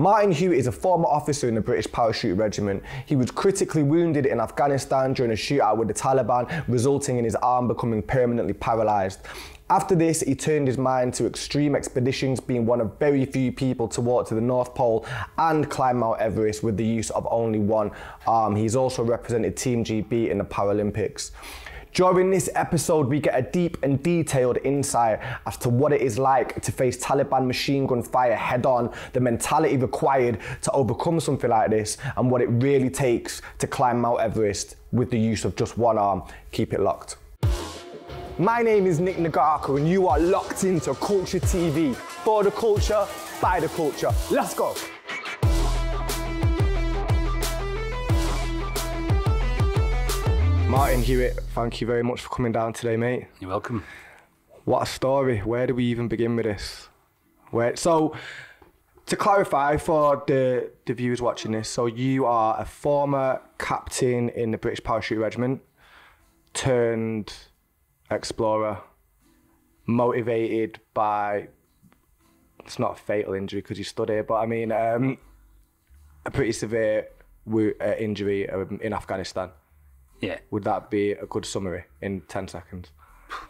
Martin Hewitt is a former officer in the British Parachute Regiment. He was critically wounded in Afghanistan during a shootout with the Taliban, resulting in his arm becoming permanently paralysed. After this, he turned his mind to extreme expeditions, being one of very few people to walk to the North Pole and climb Mount Everest with the use of only one arm. He's also represented Team GB in the Paralympics. During this episode, we get a deep and detailed insight as to what it is like to face Taliban machine gun fire head on, the mentality required to overcome something like this, and what it really takes to climb Mount Everest with the use of just one arm. Keep it locked. My name is Nik Nagarkar, and you are locked into Culture TV. For the culture, by the culture. Let's go. Martin Hewitt, thank you very much for coming down today, mate. You're welcome. What a story. Where do we even begin with this? Where so to clarify for the, the viewers watching this, so you are a former captain in the British Parachute Regiment, turned explorer, motivated by it's not a fatal injury because you stood here, but I mean um, a pretty severe uh, injury um, in Afghanistan. Yeah, Would that be a good summary in 10 seconds?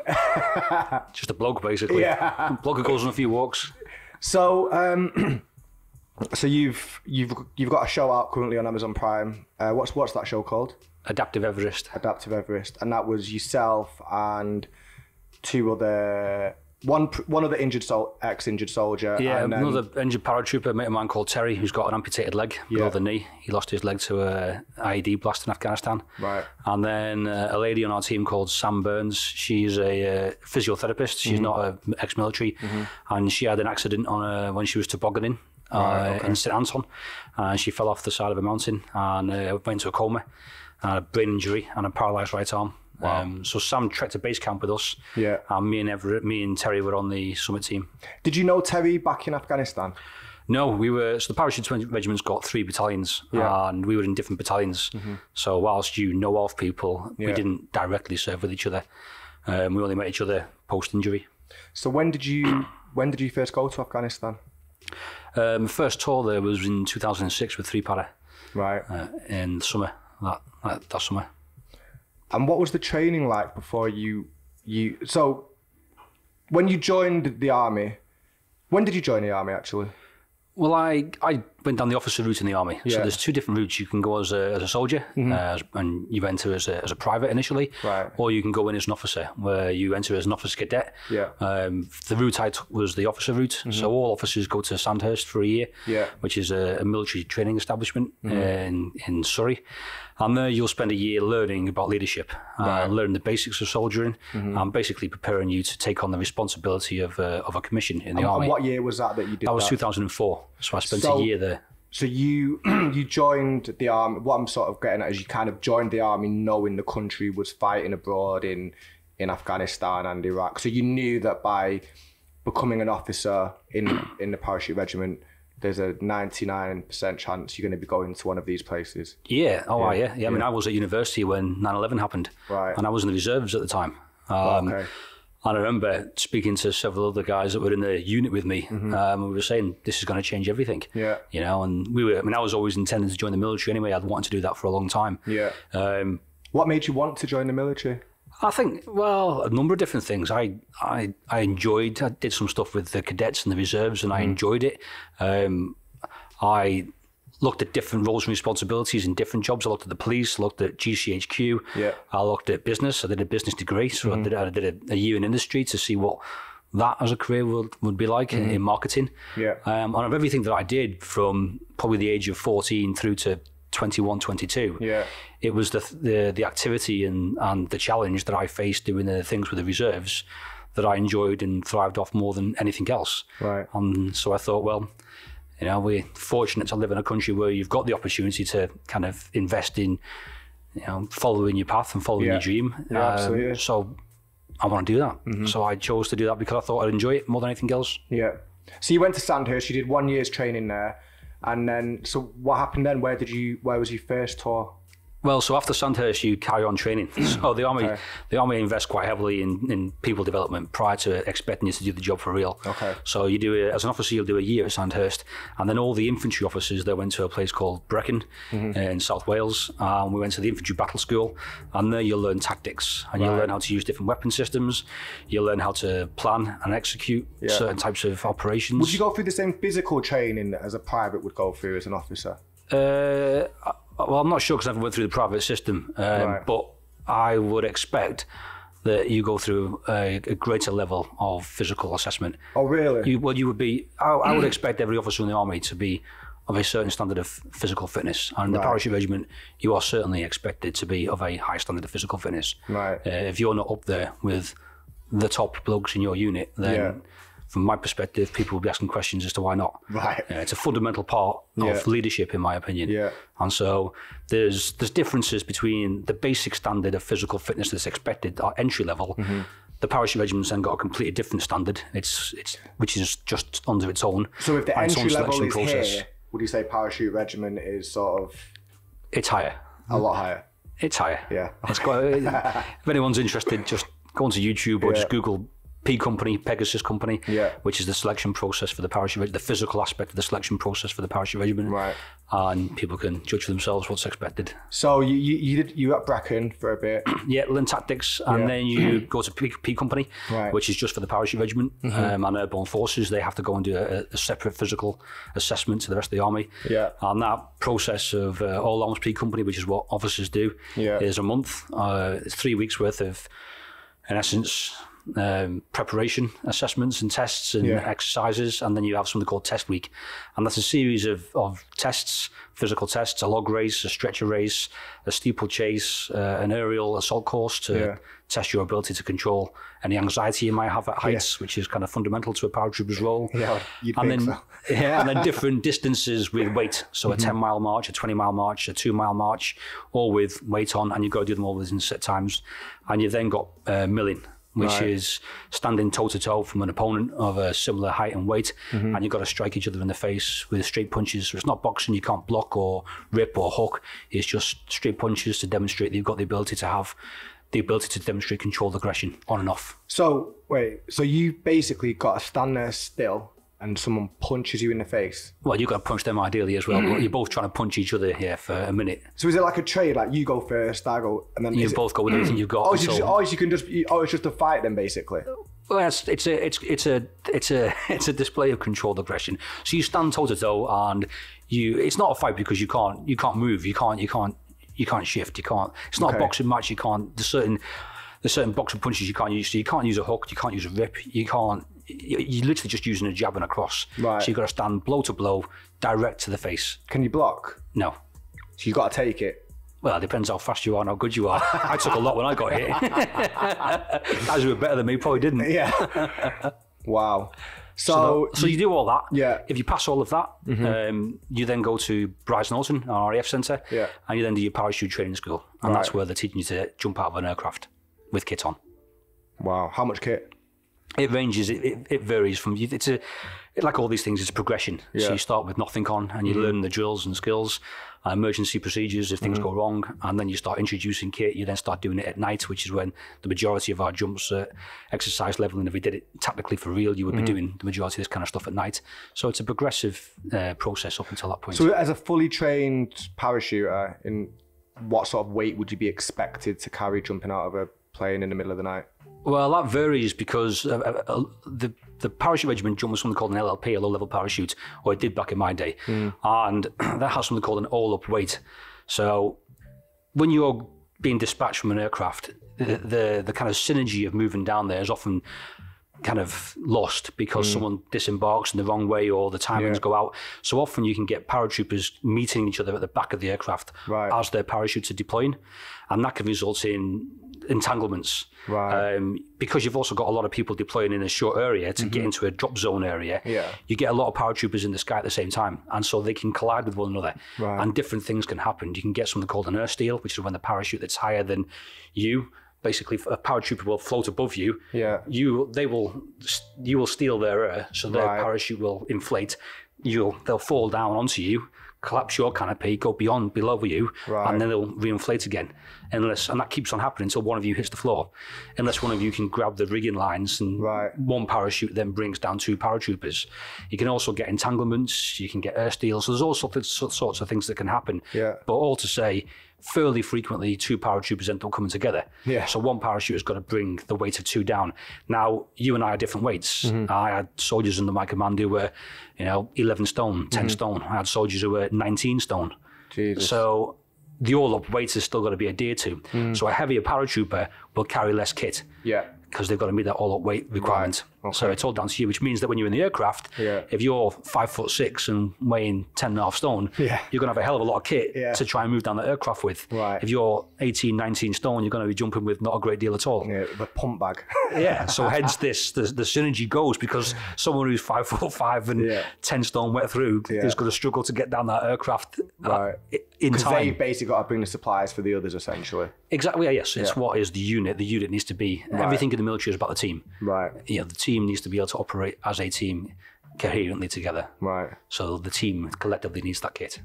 just a blog basically. Yeah. Blog goes on a few walks. So, um, so you've you've you've got a show out currently on Amazon Prime. Uh, what's what's that show called? Adaptive Everest. Adaptive Everest, and that was yourself and two other one one other injured sol- ex injured soldier. Yeah, and another injured paratrooper, mate of mine called Terry, who's got an amputated leg below Yeah. the knee. He lost his leg to a IED blast in Afghanistan. Right. And then uh, a lady on our team called Sam Burns. She's a uh, physiotherapist. She's Mm-hmm. not a ex-military, and she had an accident on uh, when she was tobogganing uh, okay. in St Anton, and she fell off the side of a mountain and uh, went into a coma, and a brain injury and a paralysed right arm. Um, so Sam trekked to base camp with us. Yeah. And me and Everett, me and Terry were on the summit team. Did you know Terry back in Afghanistan? No, we were so the parachute regiment's got three battalions, Yeah. Mm-hmm. and we were in different battalions. So whilst you know of people, Yeah. we didn't directly serve with each other. Um, we only met each other post injury. So when did you when did you first go to Afghanistan? Um, first tour there was in 2006 with three para Right. uh, in the summer that, that that summer. And what was the training like before you you so when you joined the army? When did you join the army actually? Well, I, I went down the officer route in the army. Yeah. Mm-hmm. So there's two different routes. You can go as a, as a soldier, uh, as- and you enter as a, as a private initially, Right. or you can go in as an officer, where you enter as an officer cadet. Yeah. Um, the route I took was the officer route. So all officers go to Sandhurst for a year, Mm-hmm. Yeah. Mm-hmm. which is a, a military training establishment in, in Surrey. And there you'll spend a year learning about leadership, uh, learning the basics of soldiering, Mm-hmm. and basically preparing you to take on the responsibility of, uh, of a commission in the army. And what year was that that you did That was that? 2004, so I spent So- a year there. So you you joined the army. What I'm sort of getting at is you kind of joined the army knowing the country was fighting abroad in in Afghanistan and Iraq. So you knew that by becoming an officer in in the parachute regiment, there's a 99% chance you're going to be going to one of these places. Yeah, oh yeah, yeah. yeah. I mean, I was at university when 9/11 happened, Right. and I was in the reserves at the time. Um, okay. And I remember speaking to several other guys that were in the unit with me. Um, we were saying this is going to change everything. Mm-hmm. Yeah. You know, and we were. I mean, I was always intending to join the military anyway. I'd wanted to do that for a long time. Yeah. Um, What made you want to join the military? I think, well, a number of different things. I, I, I enjoyed. I did some stuff with the cadets and the reserves, and I enjoyed it. Um, I looked at different roles and responsibilities in different jobs. I looked at the police, looked at GCHQ. Yeah. I looked at business. I did a business degree, so I did, I did a, a year in industry to see what that as a career would, would be like in, in marketing. Yeah. Um, and of everything that I did from probably the age of 14 through to 21, 22, Yeah. it was the the the activity and and the challenge that I faced doing the things with the reserves that I enjoyed and thrived off more than anything else. Right. And so I thought, well, you know, we're fortunate to live in a country where you've got the opportunity to kind of invest in, you know, following your path and following Yeah. your dream. Um, Yeah, absolutely. So I want to do that. So I chose to do that because I thought I'd enjoy it more than anything else. Yeah. So you went to Sandhurst. You did one year's training there, and then so what happened then? Where did you? Where was your first tour? Well, so after Sandhurst, you carry on training. So the army, the army invests quite heavily in, in people development prior to expecting you to do the job for real. Okay. So you do it as an officer, you'll do a year at Sandhurst, and then all the infantry officers they went to a place called Brecon Mm-hmm. uh, in South Wales. And we went to the infantry battle school, and there you'll learn tactics and you'll learn how to use different weapon systems. You'll learn how to plan and execute Yeah. certain types of operations. Would you go through the same physical training as a private would go through as an officer? Uh, well, I'm not sure because I've never went through the private system, um, Right. but I would expect that you go through a, a greater level of physical assessment. Oh, really? You, well, you would be. I, I would expect every officer in the army to be of a certain standard of physical fitness, and in the parachute regiment, you are certainly expected to be of a high standard of physical fitness. Right. Uh, if you're not up there with the top blokes in your unit, then. Yeah. From my perspective, people will be asking questions as to why not. Right. It's a fundamental part Yeah. of leadership, in my opinion. Yeah. And so there's there's differences between the basic standard of physical fitness that's expected at entry level. Mm-hmm. The parachute regiment's then got a completely different standard. It's it's which is just under its own. So if the entry level is here, would you say parachute regiment is sort of it's higher. a lot higher? It's higher. Yeah. It's quite. if anyone's interested, just go onto YouTube or Yeah. just Google P Company, Pegasus Company, Yeah. which is the selection process for the parachute, the physical aspect of the selection process for the parachute regiment. Right. And people can judge for themselves what's expected. So you you, you did you at Brecon for a bit. Yeah, learn tactics, and Yeah. then you go to P, P Company, Right. Which is just for the parachute regiment um, and airborne forces. They have to go and do a, a separate physical assessment to the rest of the army. Yeah. And that process of uh, all arms P Company, which is what officers do, Yeah. is a month. Uh, it's three weeks worth of, in essence, um, preparation assessments and tests and Yeah. exercises, and then you have something called test week, and that's a series of, of tests, physical tests, a log race, a stretcher race, a steeplechase, uh, an aerial assault course to Yeah. test your ability to control any anxiety you might have at heights, which is kind of fundamental to a paratrooper's role. Yeah, and then so. yeah, and then different distances with weight. So Mm-hmm. a ten mile march, a twenty mile march, a two mile march, all with weight on, and you've got to do them all within set times. And you've then got uh, milling, which Right. is standing toe to toe from an opponent of a similar height and weight, Mm-hmm. and you've got to strike each other in the face with straight punches. So it's not boxing; you can't block or rip or hook. It's just straight punches to demonstrate that you've got the ability to have the ability to demonstrate controlled aggression on and off. So wait, so you basically got to stand there still, and someone punches you in the face. Well, you've got to punch them ideally as well. you're both trying to punch each other here for a minute. So is it like a trade? Like you go first, I go, and then You is it- both go with everything you've got. Oh, so just, oh, you can just. Oh, it's just a fight then, basically. Well, it's, it's a it's it's a it's a it's a display of controlled aggression. So you stand toe to toe, and you it's not a fight because you can't you can't move, you can't you can't you can't shift, you can't. It's not Okay. a boxing match. You can't. There's certain there's certain boxing punches you can't use. So you can't use a hook, you can't use a rip, you can't. You- You're literally just using a jab and a cross. Right. So you've got to stand blow to blow, direct to the face. Can you block? No. So you've got to take it. Well, it depends how fast you are and how good you are. I took a lot when I got hit. Guys who were better than me probably didn't. Yeah. wow. So, So you do all that. Yeah. If you pass all of that, um, you then go to Brize Norton, our RAF centre, Yeah. and you then do your parachute training school. And that's where they're teaching you to jump out of an aircraft with kit on. wow. How much kit? It ranges, it, it, it varies from, it's a, it, like all these things, it's a progression. Yeah. Mm-hmm. So you start with nothing on and you learn the drills and skills, uh, emergency procedures if things Mm-hmm. go wrong, and then you start introducing kit. You then start doing it at night, which is when the majority of our jumps at exercise level, and if we did it tactically for real, you would Mm-hmm. be doing the majority of this kind of stuff at night. So it's a progressive uh, process up until that point. So as a fully trained parachuter, in what sort of weight would you be expected to carry jumping out of a plane in the middle of the night? Well, that varies because uh, uh, uh, the the parachute regiment jumps something called an LLP, a low level parachute, or it did back in my day, and that has something called an all up weight. So when you're being dispatched from an aircraft, the, the the kind of synergy of moving down there is often kind of lost because someone disembarks in the wrong way or the timings Yeah. go out. So often you can get paratroopers meeting each other at the back of the aircraft Right. as their parachutes are deploying, and that can result in entanglements. Right. Um, because you've also got a lot of people deploying in a short area to get into a drop zone area. Mm-hmm. Yeah. You get a lot of paratroopers in the sky at the same time, and so they can collide with one another, Right. and different things can happen. You can get something called an air steal, which is when the parachute that's higher than you. Basically, a paratrooper will float above you. Yeah. You, they will, you will steal their air, so their Right. parachute will inflate. You'll, they'll fall down onto you, collapse your canopy, go beyond below you, Right. and then they'll reinflate again. Unless and that keeps on happening until one of you hits the floor. Unless one of you can grab the rigging lines and Right. one parachute then brings down two paratroopers. You can also get entanglements, you can get air steals. So there's all sorts of, sorts of things that can happen. Yeah. But all to say, fairly frequently, two paratroopers end up coming together. Yeah. So one parachute has got to bring the weight of two down. Now, you and I are different weights. Mm-hmm. I had soldiers under my command who were, you know, 11 stone, 10 Mm-hmm. stone. I had soldiers who were 19 stone. Jesus. So the all up weight has still got to be adhered to. Mm. So a heavier paratrooper will carry less kit yeah. because they've got to meet that all up weight requirement. Okay. So it's all down to you, which means that when you're in the aircraft, Yeah. if you're five foot six and weighing 10 and a half stone, Yeah. you're going to have a hell of a lot of kit Yeah. to try and move down the aircraft with. Right. If you're 18, 19 stone, you're going to be jumping with not a great deal at all. Yeah, the pump bag. Yeah, so hence this the, the synergy goes because someone who's five foot five and Yeah. ten stone wet through is going to struggle to get down that aircraft uh, Right. in Because time. they've basically got to bring the supplies for the others, essentially. Exactly. Yeah, yes, it's what is the unit. The unit needs to be everything in the military is about the team. Right. Yeah, the team needs to be able to operate as a team coherently together. Right. So the team collectively needs that kit.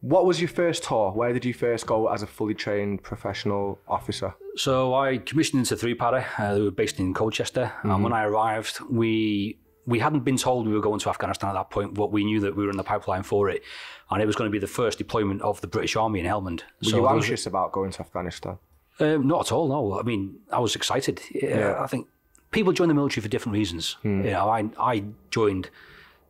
What was your first tour? Where did you first go as a fully trained professional officer? So I commissioned into three para. Uh, they were based in Colchester, and when I arrived, we we hadn't been told we were going to Afghanistan at that point, but we knew that we were in the pipeline for it, and it was going to be the first deployment of the British Army in Helmand. Were so you there was- anxious about going to Afghanistan? Um, not at all. No, I mean I was excited. Yeah, I think people join the military for different reasons. Hmm. You know, I I joined.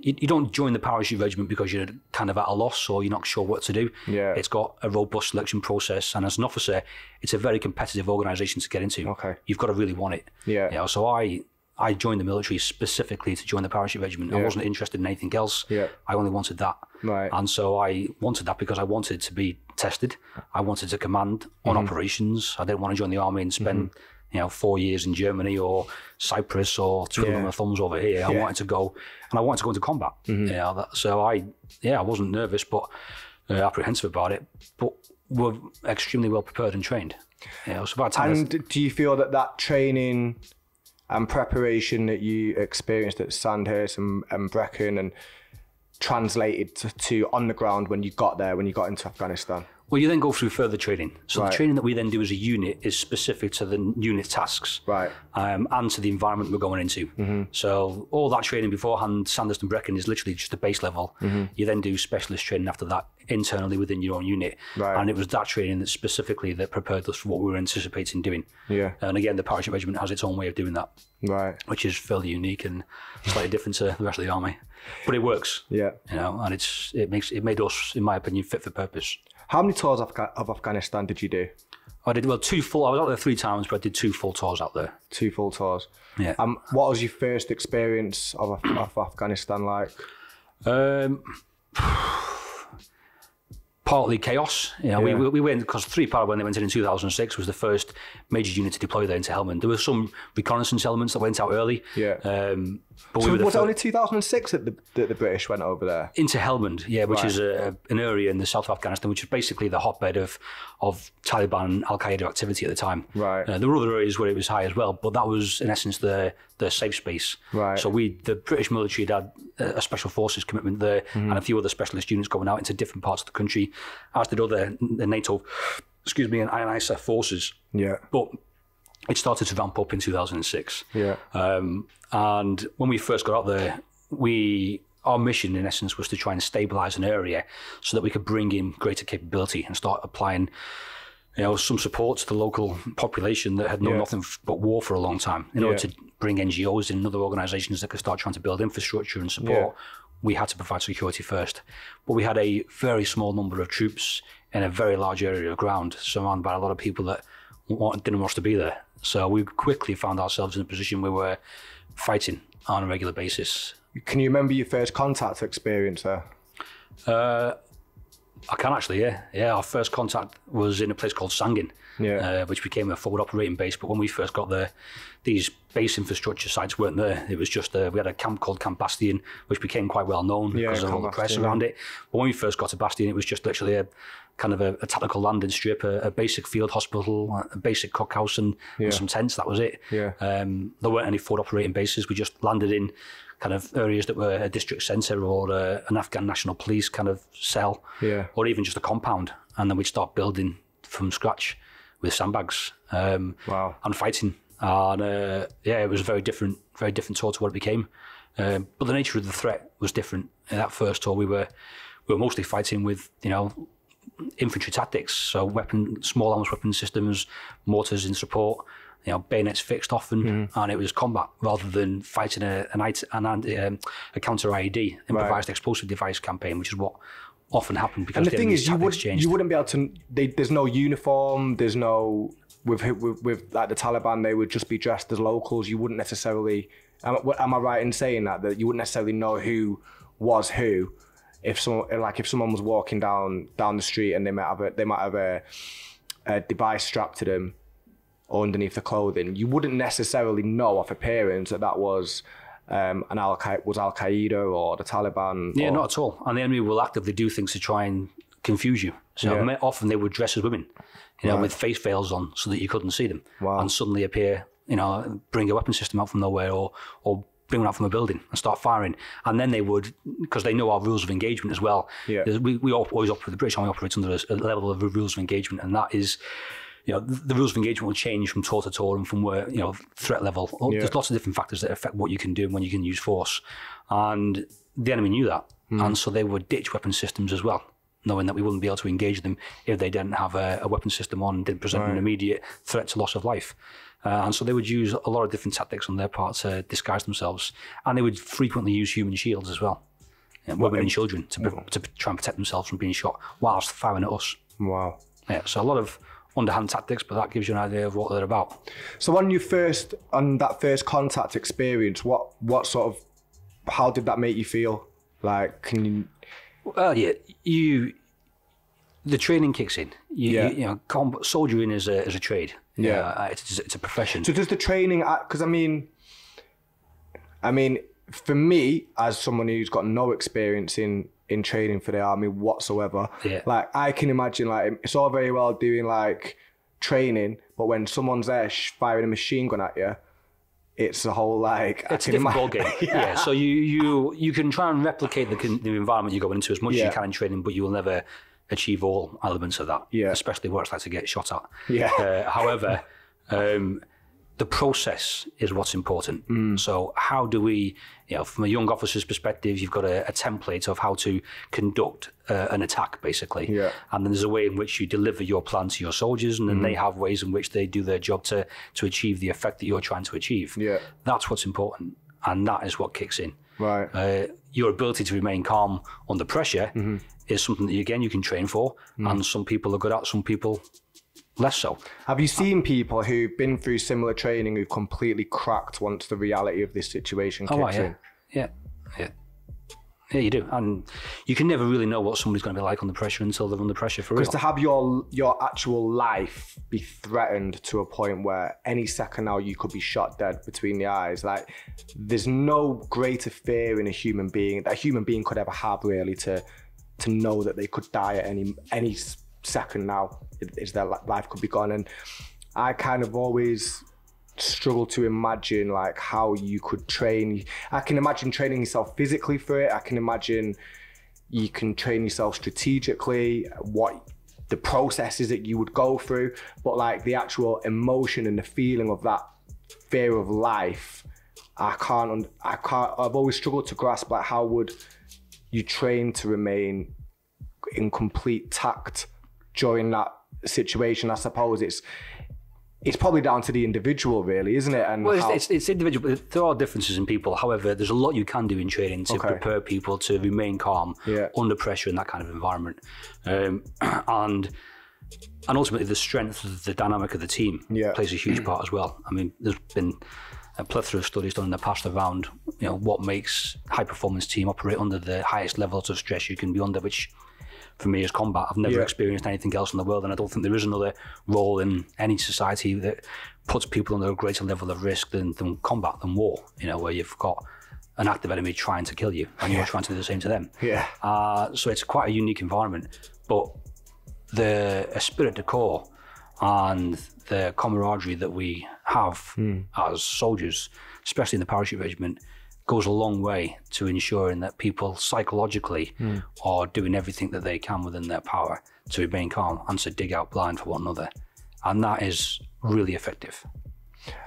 You, you don't join the parachute regiment because you're kind of at a loss or you're not sure what to do. Yeah. It's got a robust selection process, and as an officer, it's a very competitive organisation to get into. Okay. You've got to really want it. Yeah. You know, so I I joined the military specifically to join the parachute regiment. I wasn't interested in anything else. Yeah. I only wanted that. Right. And so I wanted that because I wanted to be tested. I wanted to command on Mm-hmm. operations. I didn't want to join the army and spend, you know, four years in Germany or Cyprus or twiddling Yeah. my thumbs over here. I Yeah. wanted to go, and I wanted to go into combat. Mm-hmm. You know, that, so I, yeah, I wasn't nervous, but uh, apprehensive about it. But were extremely well prepared and trained. You know, so by the time I- And do you feel that that training and preparation that you experienced at Sandhurst and, and Brecon and translated to, to on the ground when you got there, when you got into Afghanistan? Well, you then go through further training. So Right. the training that we then do as a unit is specific to the unit tasks. Right. Um, and to the environment we're going into. Mm-hmm. So all that training beforehand, Sandhurst and Brecon is literally just the base level. Mm-hmm. You then do specialist training after that internally within your own unit. Right. And it was that training that specifically that prepared us for what we were anticipating doing. Yeah. And again, the parachute regiment has its own way of doing that, Right. which is fairly unique and slightly different to the rest of the army. But it works. Yeah. You know, and it's it makes it made us, in my opinion, fit for purpose. How many tours of, of Afghanistan did you do? I did well two full. I was out there three times, but I did two full tours out there. Two full tours. Yeah. Um, what was your first experience of, of Afghanistan like? Um, partly chaos. You know, Yeah. we, we went because three para when they went in in 2006 was the first major unit to deploy there into Helmand. There were some reconnaissance elements that went out early. Yeah. Um, but So we was it only 2006 that the, that the British went over there? into Helmand, yeah, which Right. is a, an area in the south of Afghanistan, which is basically the hotbed of of Taliban Al Qaeda activity at the time. Right. Uh, there were other areas where it was high as well, but that was in essence the the safe space. Right. So we, the British military, had a special forces commitment there, Mm-hmm. and a few other specialist units going out into different parts of the country, as did other the NATO, excuse me, and ISAF forces. Yeah. But it started to ramp up in 2006. Yeah. Um, and when we first got out there, we our mission in essence was to try and stabilize an area so that we could bring in greater capability and start applying you know some support to the local population that had known Yeah. nothing but war for a long time in order to bring NGOs and other organizations that could start trying to build infrastructure and support we had to provide security first but we had a very small number of troops in a very large area of ground surrounded by a lot of people that didn't want us to be there so we quickly found ourselves in a position where we were fighting on a regular basis Can you remember your first contact experience there? I can actually, yeah. Yeah, our first contact was in a place called Sangin, Yeah. uh, which became a forward operating base. But when we first got there, these base infrastructure sites weren't there. It was just, uh, we had a camp called Camp Bastion, which became quite well known Yeah, because of all the press around it. But when we first got to Bastion, it was just literally a, kind of a, a tactical landing strip, a, a, basic field hospital, a basic cookhouse, and, yeah. and some tents. That was it. Yeah. Um, there weren't any forward operating bases. We just landed in kind of areas that were a district centre or a, an Afghan National Police kind of cell, yeah. or even just a compound, and then we'd start building from scratch with sandbags um, wow. and fighting. And uh, yeah, it was a very different, very different tour to what it became. Um, but the nature of the threat was different. In that first tour, we were we were mostly fighting with you know infantry tactics, so weapon, small arms weapon systems, mortars in support, you know, bayonets fixed often, mm. and it was combat rather than fighting a an, an um, a counter IED improvised right. explosive device campaign, which is what often happened because and the thing is, you would, you wouldn't be able to. They, there's no uniform. There's no with, with with like the Taliban. They would just be dressed as locals. You wouldn't necessarily. Am, am I right in saying that that you wouldn't necessarily know who was who? If someone like if someone was walking down down the street and they might have a they might have a, a device strapped to them or underneath the clothing, you wouldn't necessarily know off appearance that that was um, an Al was Al Qaeda or the Taliban. Yeah, or... not at all. And the enemy will actively do things to try and confuse you. So yeah. often they would dress as women, you know, right. with face veils on so that you couldn't see them, wow. and suddenly appear, you know, bring a weapon system out from nowhere or or bring one out from a building and start firing. And then they would, because they know our rules of engagement as well. Yeah. We, we always operate, the British Army operates under a level of rules of engagement, and that is you know, the, rules of engagement will change from tour to tour and from where, you know, threat level. Yeah. There's lots of different factors that affect what you can do and when you can use force. And the enemy knew that. Mm. And so they would ditch weapon systems as well, knowing that we wouldn't be able to engage them if they didn't have a, a weapon system on and didn't present right. an immediate threat to loss of life. Uh, and so they would use a lot of different tactics on their part to disguise themselves. And they would frequently use human shields as well, you women and children, to, to try and protect themselves from being shot whilst firing at us. Wow. Yeah, so a lot of underhand tactics, but that gives you an idea of what they're about. So on your first on that first contact experience, what what sort of how did that make you feel? Like, can you? Well, yeah, you. The training kicks in. You, yeah. you, you know, combat, soldiering is a is a trade. Yeah, uh, it's, it's a profession. So does the training? Because I mean, I mean, for me as someone who's got no experience in in training for the army whatsoever. Yeah. Like I can imagine, like it's all very well doing like training, but when someone's there firing a machine gun at you, it's a whole like it's a different yeah. yeah. So you you you can try and replicate the, the environment you're going into as much yeah. as you can in training, but you will never achieve all elements of that. Yeah. Especially what it's like to get shot at. Yeah. Uh, however. Um, the process is what's important. Mm. So how do we, you know, from a young officer's perspective, you've got a, a template of how to conduct uh, an attack, basically. Yeah. And then there's a way in which you deliver your plan to your soldiers, and then mm. they have ways in which they do their job to to achieve the effect that you're trying to achieve. Yeah. That's what's important, and that is what kicks in. Right. Uh, your ability to remain calm under pressure mm-hmm. Is something that again you can train for, mm. and some people are good at, some people less so. Have you seen people who've been through similar training who've completely cracked once the reality of this situation kicks oh, yeah. in? Yeah, yeah. Yeah, you do, and you can never really know what somebody's going to be like under pressure until they're under pressure for real. Because to have your your actual life be threatened to a point where any second now you could be shot dead between the eyes, like there's no greater fear in a human being that a human being could ever have really to to know that they could die at any any second now is their life could be gone. And i kind of always struggle to imagine like how you could train. I can imagine training yourself physically for it. I can imagine you can train yourself strategically what the processes that you would go through but like the actual emotion and the feeling of that fear of life i can't i can't i've always struggled to grasp like how would you train to remain in complete tact during that situation. I suppose it's it's probably down to the individual, really, isn't it? And well, it's, it's, it's, individual. There are differences in people. However, there's a lot you can do in training to okay. prepare people to remain calm yeah. under pressure in that kind of environment, um, and and ultimately the strength of the dynamic of the team yeah. plays a huge part as well. I mean, there's been a plethora of studies done in the past around you know what makes high performance team operate under the highest levels of stress you can be under, which for me is combat. I've never yeah. experienced anything else in the world, and I don't think there is another role in any society that puts people under a greater level of risk than, than combat, than war. You know, where you've got an active enemy trying to kill you, and you're trying to do the same to them. Yeah. Uh, so it's quite a unique environment, but the esprit de corps and the camaraderie that we have hmm. as soldiers, especially in the parachute regiment, goes a long way to ensuring that people psychologically hmm. are doing everything that they can within their power to remain calm and to dig out blind for one another. And that is really effective.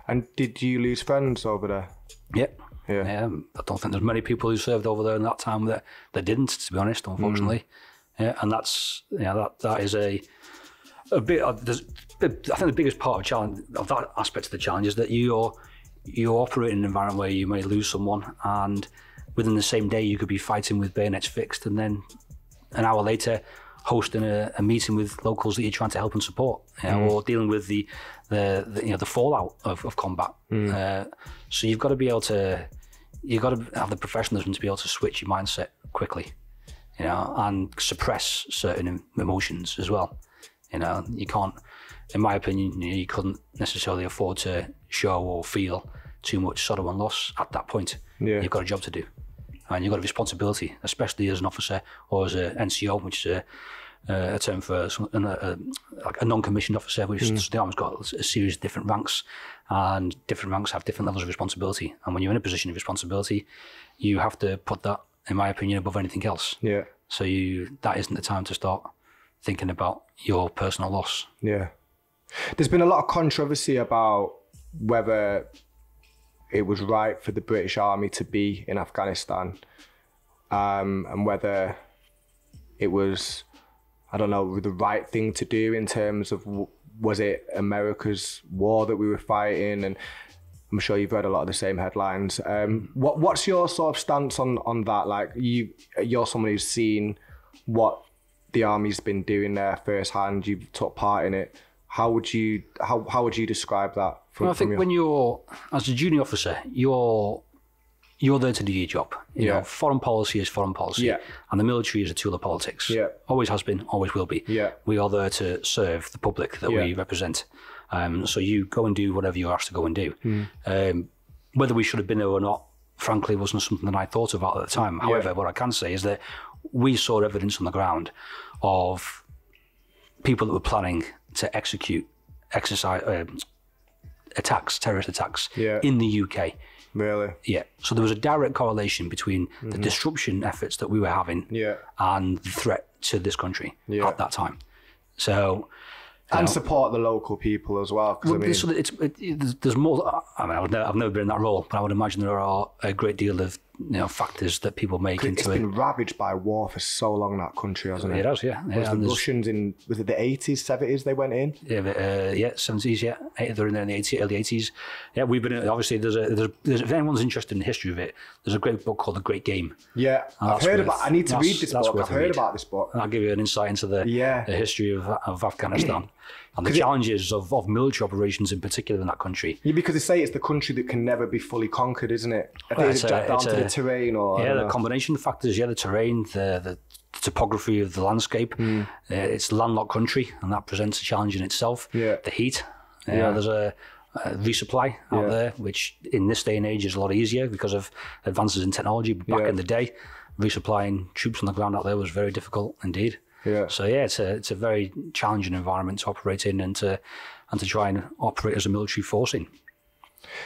And did you lose friends over there? Yep. Yeah. Um, I don't think there's many people who served over there in that time that, that didn't, to be honest, unfortunately. Hmm. Yeah, and that's yeah, that that is a a bit. I think the biggest part of challenge of that aspect of the challenge is that you're you operate in an environment where you may lose someone, and within the same day you could be fighting with bayonets fixed, and then an hour later hosting a, a meeting with locals that you're trying to help and support, you know, or dealing with the, the, the you know the fallout of, of combat. Uh, so you've got to be able to you've got to have the professionalism to be able to switch your mindset quickly, you know, and suppress certain emotions as well. You know, you can't, in my opinion, you, know, you couldn't necessarily afford to show or feel too much sorrow and loss at that point. Yeah. You've got a job to do, and you've got a responsibility, especially as an officer or as a NCO, which is a, uh, a term for a, like a non-commissioned officer, which is the army's got a series of different ranks, and different ranks have different levels of responsibility. And when you're in a position of responsibility, you have to put that, in my opinion, above anything else. Yeah. So you that isn't the time to start thinking about your personal loss. Yeah. There's been a lot of controversy about whether it was right for the British Army to be in Afghanistan um, and whether it was, I don't know, the right thing to do in terms of was it America's war that we were fighting? And I'm sure you've read a lot of the same headlines. Um, what What's your sort of stance on, on that? Like, you, you're someone who's seen what the army's been doing there firsthand. You've took part in it. How would you how how would you describe that? From, Well, I think your, when you're as a junior officer, you're you're there to do your job. You Yeah. know, foreign policy is foreign policy, Yeah. and the military is a tool of politics. Yeah. always has been, always will be. Yeah. we are there to serve the public that we represent. Um, so you go and do whatever you're asked to go and do. Hmm. Um, whether we should have been there or not, frankly, wasn't something that I thought about at the time. However, what I can say is that we saw evidence on the ground of people that were planning to execute exercise um, attacks, terrorist attacks Yeah. in the UK. really, Yeah. So there was a direct correlation between the disruption efforts that we were having Mm-hmm. Yeah. and the threat to this country Yeah. at that time. So and support the local people as well. Because I mean, so it's, it, there's- there's more. I mean, I would never, I've never been in that role, but I would imagine there are a great deal of you know factors that people make it's into It's been ravaged by war for so long that country, hasn't it? It has, yeah. yeah the Russians in was it the eighties, seventies they went in? Yeah, but, uh, yeah, seventies, yeah, they're in there in the 80s, early eighties. Yeah, we've been obviously. There's a there's, there's if anyone's interested in the history of it, there's a great book called The Great Game. Yeah, I've heard worth- about. I need to read this book. I've heard read. about this book. And I'll give you an insight into the Yeah. the history of, of Afghanistan and the challenges of, of military operations in particular in that country. Yeah, because they say it's the country that can never be fully conquered, isn't it? Well, it's, it's a- down it's to a- the terrain or Yeah, the know. combination of factors. Yeah, the terrain, the the topography of the landscape. Hmm. Uh, it's landlocked country, and that presents a challenge in itself. Yeah. The heat. Yeah, Yeah. there's a, a resupply out Yeah. there, which in this day and age is a lot easier because of advances in technology. But back Yeah. in the day, resupplying troops on the ground out there was very difficult indeed. Yeah. So yeah, it's a it's a very challenging environment to operate in and to and to try and operate as a military force in.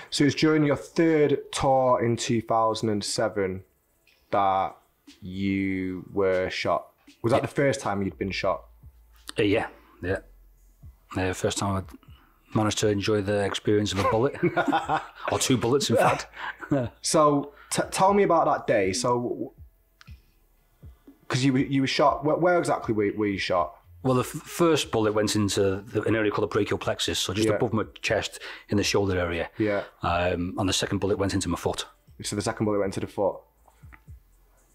So it's during your third tour in 2007 that you were shot. Was that the first time you'd been shot? Uh, yeah, yeah. The first time I'd managed to enjoy the experience of a bullet, or two bullets, in fact. So t- tell me about that day. So, because you were you were shot. Where, where exactly were, were you shot? Well, the f- first bullet went into the, an area called the brachial plexus, so just Yeah. above my chest in the shoulder area. Yeah. Um, and the second bullet went into my foot. So the second bullet went to the foot.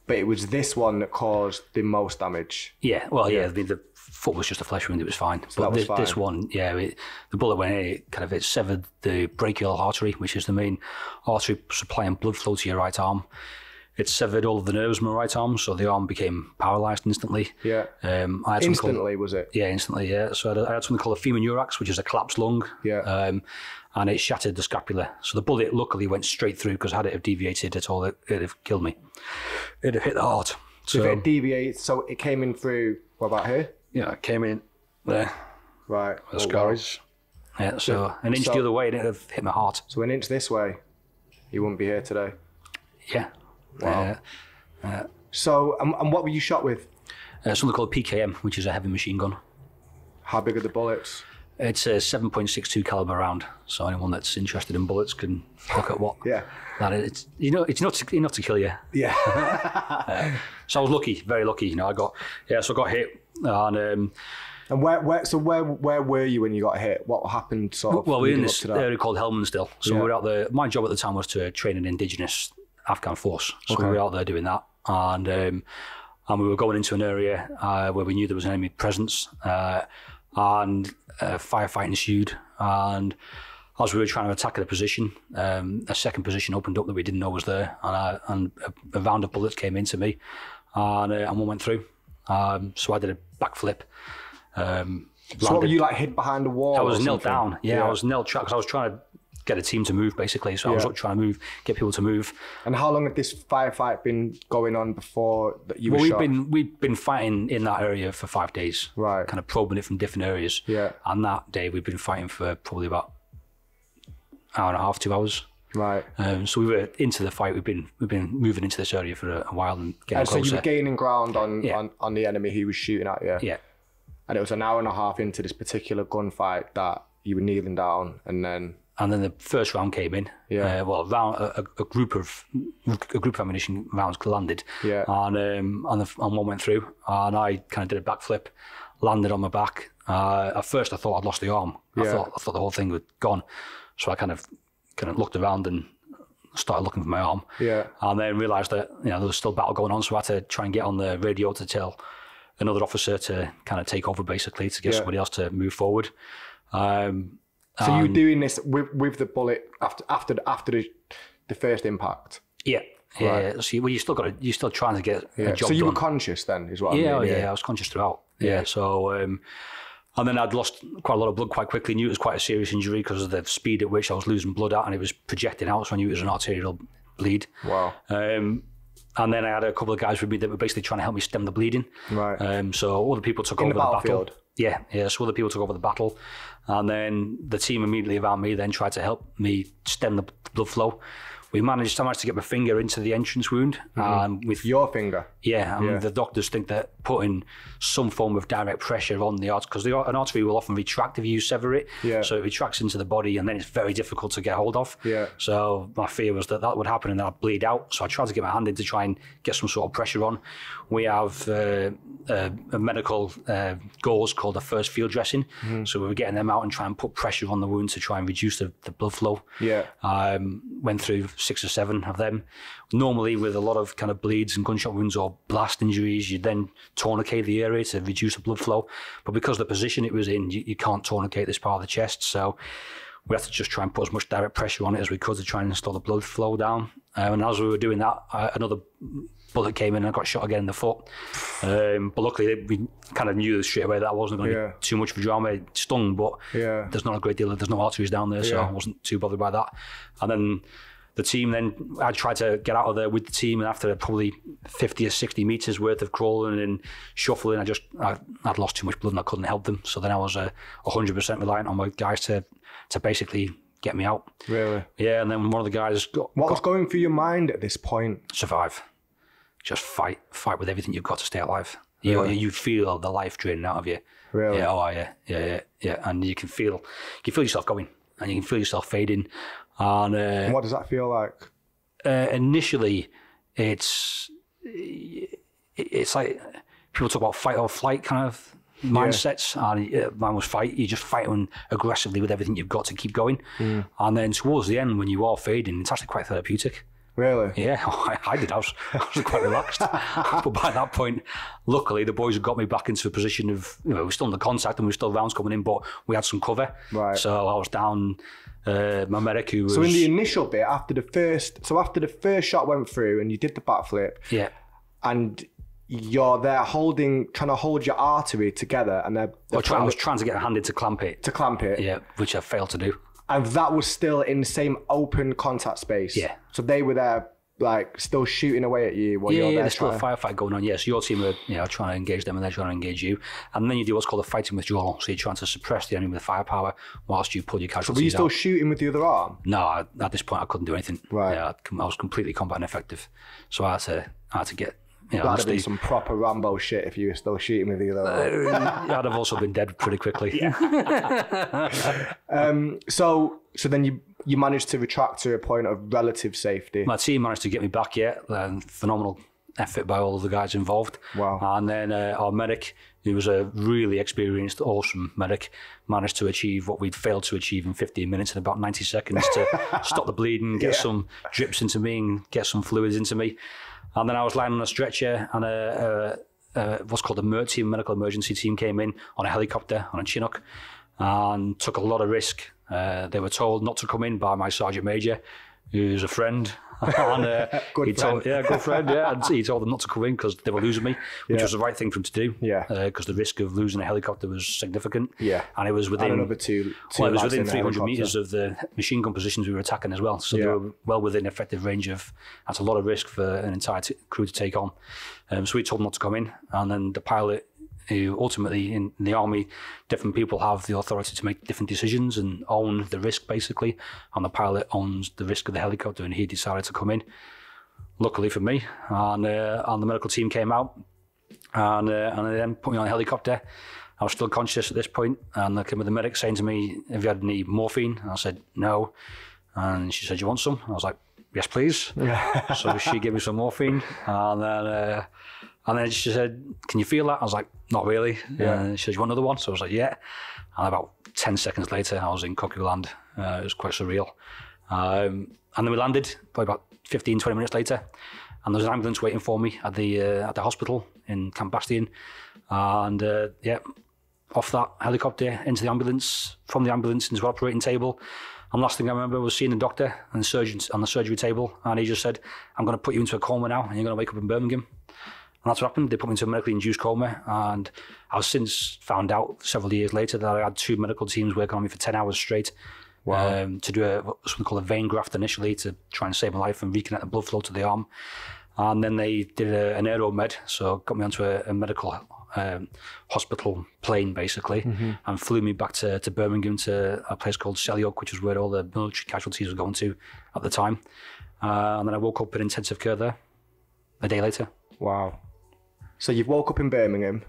But it was this one that caused the most damage. Yeah, well, yeah, I mean, the foot was just a flesh wound; it was fine. but that was this, this one, yeah, it, the bullet went in, it kind of it severed the brachial artery, which is the main artery supplying blood flow to your right arm. It severed all of the nerves in my right arm, so the arm became paralysed instantly. Yeah. Um, I had something called- Instantly, was it? Yeah, instantly, yeah. So I had, I had something called a femur which is a collapsed lung. Yeah. Um, and it shattered the scapula. So the bullet luckily went straight through because had it have deviated at all, it, it'd have killed me. It'd have hit the heart. So So, if it deviates, so it came in through. What about here? yeah, it came in there, Right. the Oh, scar wow. Yeah, so an inch so- the other way, and it'd have hit my heart. So an inch this way, you wouldn't be here today. Yeah. Wow. Uh, So, and, and what were you shot with? uh, something called PKM, which is a heavy machine gun. How big are the bullets? It's a 7.62 caliber round, so anyone that's interested in bullets can look at what Yeah. that is. It's you know, it's not to, enough to kill you. Yeah. So I was lucky, very lucky. You know, I got yeah, so I got hit, and um, and where, where, so where, where were you when you got hit? What happened? Sort of. well, we're in this area called Helmansdale. So Yeah. we we're out there. My job at the time was to train an indigenous Afghan force. So Okay. we were out there doing that, and um, and we were going into an area uh, where we knew there was an enemy presence, uh, and uh, firefight ensued. And as we were trying to attack at a position, um, a second position opened up that we didn't know was there, and, I, and a, a round of bullets came into me, and, uh, and one went through. Um, so I did a backflip. Um, So what were you like hid behind a wall? I was knelt down. Yeah, I was knelt because I was trying to get a team to move basically. So I was Yeah. up trying to move, get people to move. And how long had this firefight been going on before that you Well, were we've shot? been we've been fighting in that area for five days. Right. Kind of probing it from different areas. Yeah. And that day we've been fighting for probably about hour and a half, two hours. Right. Um, so we were into the fight. We've been we've been moving into this area for a, a while and getting And so you were gaining ground on, Yeah. on, on the enemy he was shooting at you. yeah. And it was an hour and a half into this particular gunfight that you were kneeling down and then And then the first round came in. Yeah. Uh, well, round, a, a group of a group of ammunition rounds landed. Yeah. And um, and, the, and one went through, and I kind of did a backflip, landed on my back. Uh, at first, I thought I'd lost the arm. I Yeah. thought I thought the whole thing was gone. So I kind of kind of looked around and started looking for my arm. Yeah. And then realised that you know there was still battle going on, so I had to try and get on the radio to tell another officer to kind of take over, basically, to get Yeah. somebody else to move forward. Um, So you're doing this with with the bullet after after after the the first impact. Yeah, yeah. Right. yeah. So you, well, you still got to, you're still trying to get a job So you done. were conscious then, is what yeah, I oh, mean. yeah, I was conscious throughout. Yeah. So, um, and then I'd lost quite a lot of blood quite quickly. Knew it was quite a serious injury because of the speed at which I was losing blood out, and it was projecting out. So I knew it was an arterial bleed. Wow. Um, and then I had a couple of guys with me that were basically trying to help me stem the bleeding. Right. Um, so other people took In over the the, battle. Yeah, yeah. So other people took over the battle, and then the team immediately around me then tried to help me stem the blood flow. We managed, managed to get my finger into the entrance wound, and with Your finger. yeah, and Yeah. the doctors think that putting some form of direct pressure on the artery, because an artery will often retract if you sever it. Yeah. So it retracts into the body, and then it's very difficult to get hold of. Yeah. So my fear was that that would happen and that I'd bleed out. So I tried to get my hand in to try and get some sort of pressure on. We have uh, a, a medical uh, gauze called a first field dressing. Mm-hmm. So we were getting them out and try and put pressure on the wound to try and reduce the, the blood flow. Yeah. Um, went through six or seven of them. Normally, with a lot of kind of bleeds and gunshot wounds or blast injuries, you then tourniquet the area to reduce the blood flow. But because the position it was in, you, you can't tourniquet this part of the chest. So we had to just try and put as much direct pressure on it as we could to try and slow the blood flow down. Um, and as we were doing that, uh, another bullet came in and I got shot again in the foot. Um, but luckily, we kind of knew straight away that wasn't going to Yeah. be too much of a drama. It stung, but Yeah. there's not a great deal of, there's no arteries down there, so Yeah. I wasn't too bothered by that. And then the team, then I tried to get out of there with the team, and after probably 50 or 60 meters worth of crawling and shuffling, I just, I, I'd lost too much blood and I couldn't help them. So then I was uh, 100% reliant on my guys to, to basically get me out. Really. Yeah, and then one of the guys got, What was going through your mind at this point? survive. Just fight, fight with everything you've got to stay alive. You, you feel the life draining out of you. Really? Yeah, oh yeah, yeah, yeah, yeah. And you can feel, you can feel yourself going, and you can feel yourself fading. And uh, And what does that feel like? uh, initially, it's it's like people talk about fight or flight kind of mindsets, and uh, mine was fight. You just fighting aggressively with everything you've got to keep going. And then towards the end, when you are fading, it's actually quite therapeutic. Really? Yeah, I, I did. I was, I was quite relaxed. but by that point, luckily, the boys had got me back into a position of, you know, we were still in the contact and we were still rounds coming in, but we had some cover. Right. So I was down, uh, my medic who was. So in the initial bit, after the first, so after the first shot went through and you did the backflip, yeah. and you're there holding, trying to hold your artery together, and they're, they're I, try, I trying was to, trying to get a hand in to clamp it. to clamp it, Yeah, which I failed to do. And that was still in the same open contact space. Yeah. So they were there like still shooting away at you while Yeah, you're yeah, there there's still a firefight going on. Yes, your team are you know trying to engage them, and they're trying to engage you. And then you do what's called a fighting withdrawal. So you're trying to suppress the enemy with firepower whilst you pull your casualties Were you still out. shooting with the other arm? No, I- at this point I couldn't do anything. Right. Yeah, I'd I was completely combat ineffective. So I had to, I had to get. You know, That'd have been some proper Rambo shit if you were still shooting with the other arm. I'd have also been dead pretty quickly. Um, so so then you you managed to retract to a point of relative safety. My team managed to get me back yet. Um, phenomenal effort by all of the guys involved. Wow. And then uh, our medic, who was a really experienced, awesome medic, managed to achieve what we'd failed to achieve in 15 minutes in about 90 seconds to stop the bleeding, get Yeah. some drips into me, and get some fluids into me. And then I was lying on a stretcher, and a, a, a what's called a MERT team, medical emergency team, came in on a helicopter on a Chinook and took a lot of risk. Uh, they were told not to come in by my sergeant major, who's a friend. and, uh, he Told, yeah, good friend. Yeah, and he told them not to come in because they were losing me, which Yeah. was the right thing for him to do. Yeah. because the risk of losing a helicopter was significant. Yeah. and it was within another two, two well, it was within 300 meters of the machine gun positions we were attacking as well. So they were well within effective range of. That's a lot of risk for an entire t- crew to take on. Um, so we told them not to come in, and then the pilot, who ultimately in the army, different people have the authority to make different decisions and own the risk basically. And the pilot owns the risk of the helicopter, and he decided to come in. Luckily for me, and uh, and the medical team came out, and uh, and they then put me on a helicopter. I was still conscious at this point, and I came with the medic saying to me, "Have you had any morphine?" And I said, "No." And she said, "You want some?" I was like, "Yes, please." so she gave me some morphine, and then uh, and then she said, "Can you feel that?" I was like, "Not really." Yeah. And she said, "You want another one?" So I was like, "Yeah." And about ten seconds later, I was in Cuckoo Land. Uh, it was quite surreal. Um, and then we landed probably about 15, 20 minutes later, and there was an ambulance waiting for me at the uh, at the hospital in Camp Bastion. And uh, yeah, off that helicopter into the ambulance, from the ambulance into the operating table. And last thing I remember was seeing the doctor and the surgeon on the surgery table, and he just said, "I'm going to put you into a coma now, and you're going to wake up in Birmingham." And that's what happened. They put me into a medically induced coma, and I've since found out several years later that I had two medical teams working on me for ten hours straight. Um, to do a, something called a vein graft initially to try and save my life and reconnect the blood flow to the arm. And then they did a, an aeromed, so got me onto a, a medical um, hospital plane basically, and flew me back to, to Birmingham to a place called Selly Oak, which was where all the military casualties were going to at the time. Uh, and then I woke up in intensive care there a day later. Wow. So you've woke up in Birmingham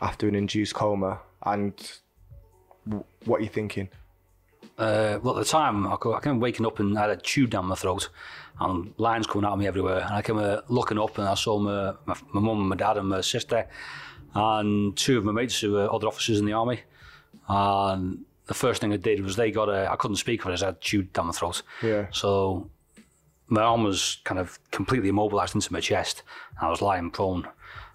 after an induced coma, and w- what are you thinking? Uh, well, at the time, I, came waking up and I had a tube down my throat and lines coming out of me everywhere. And I came uh, looking up and I saw my, my, my mum my dad and my sister and two of my mates who were other officers in the army. And the first thing I did was they got a, I couldn't speak because I had a tube down my throat. Yeah. So my arm was kind of completely immobilized into my chest. And I was lying prone.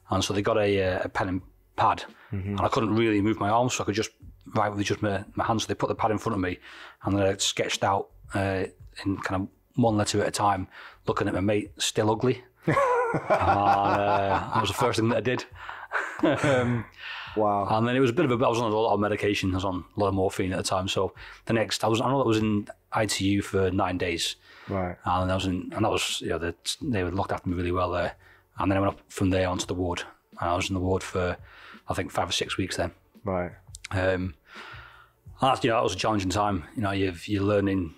And so they got a, uh, a pen and pad. And I couldn't really move my arm, so I could just write with just my, my hands. So they put the pad in front of me and then I sketched out uh, in kind of one letter at a time, looking at my mate, still ugly. and, uh, that was the first thing that I did. um, Wow. and then it was a bit of a, I was on a lot of medication. I was on a lot of morphine at the time. So the next, I was, I know that was in ITU for nine days. Right. And I was in, and that was, you know, the, they were looked after me really well there. And then I went up from there onto the ward. And I was in the ward for, I think, five or six weeks then. Right. Um, that's, you know, that was a challenging time. You know, you've, you're learning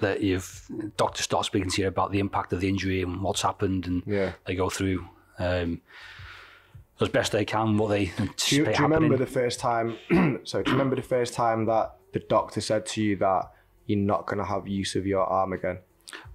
that you've, doctors start speaking to you about the impact of the injury and what's happened. And Yeah. they go through, um, as best they can what they Do you, do you remember the first time? so do you remember the first time that the doctor said to you that you're not going to have use of your arm again?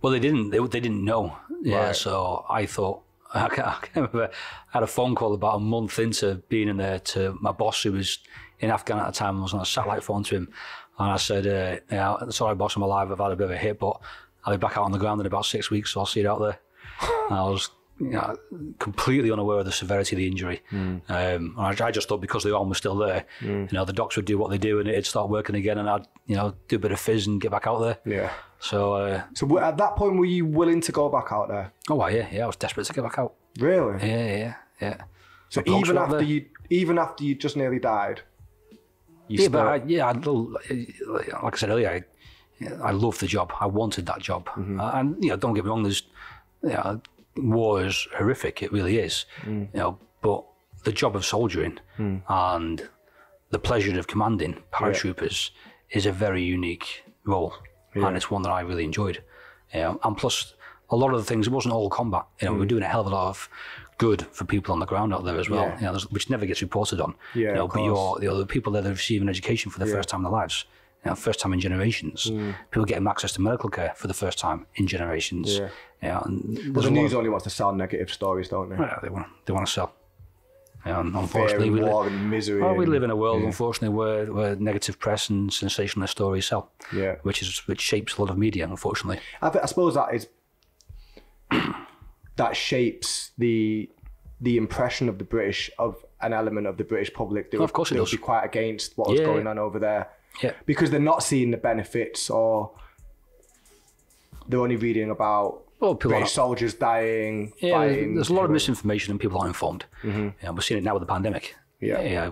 Well, they didn't. They, they didn't know. Yeah. Right. So I thought. I can, I can remember I had a phone call about a month into being in there to my boss who was in Afghan at the time. I was on a satellite phone to him, and I said, uh, "Yeah, sorry, boss, I'm alive. I've had a bit of a hit, but I'll be back out on the ground in about six weeks, so I'll see you out there." and I was. You know, completely unaware of the severity of the injury. Um, and I, I just thought because the arm was still there, you know, the docs would do what they do and it'd start working again, and I'd, you know, do a bit of fizz and get back out there. Yeah. So, uh, So at that point, were you willing to go back out there? Oh, well, yeah, yeah. I was desperate to get back out. Really? Yeah, yeah, yeah. So even after there. you, even after you just nearly died, you Yeah, but I, yeah, I'd, like I said earlier, I, I loved the job. I wanted that job. Uh, and you know, don't get me wrong. There's, you know, war is horrific. It really is. Mm. You know, but the job of soldiering mm. and the pleasure of commanding paratroopers is a very unique role, and it's one that I really enjoyed. You know, and plus, a lot of the things it wasn't all combat. You know, we we're mm. doing a hell of a lot of good for people on the ground out there as well. Yeah. You know, which never gets reported on. Yeah, you know, but you're you know, the people that are receiving education for the first time in their lives. You know, first time in generations. People getting access to medical care for the first time in generations. Yeah. And there's the news of- only wants to sell negative stories, don't they? yeah, they want they want to sell. Yeah, and unfortunately, we, li- and misery. well, we live in a world, unfortunately, where, where negative press and sensationalist stories sell. Yeah. Which is which shapes a lot of media, unfortunately. I, th- I suppose that is that shapes the the impression of the British of an element of the British public. They Of would, course it they would does. be quite against what was Yeah. going on over there Yeah. because they're not seeing the benefits or they're only reading about Well, people British are- soldiers dying, Yeah, fighting. there's a lot of misinformation and people aren't informed. Yeah, we're seeing it now with the pandemic. Yeah.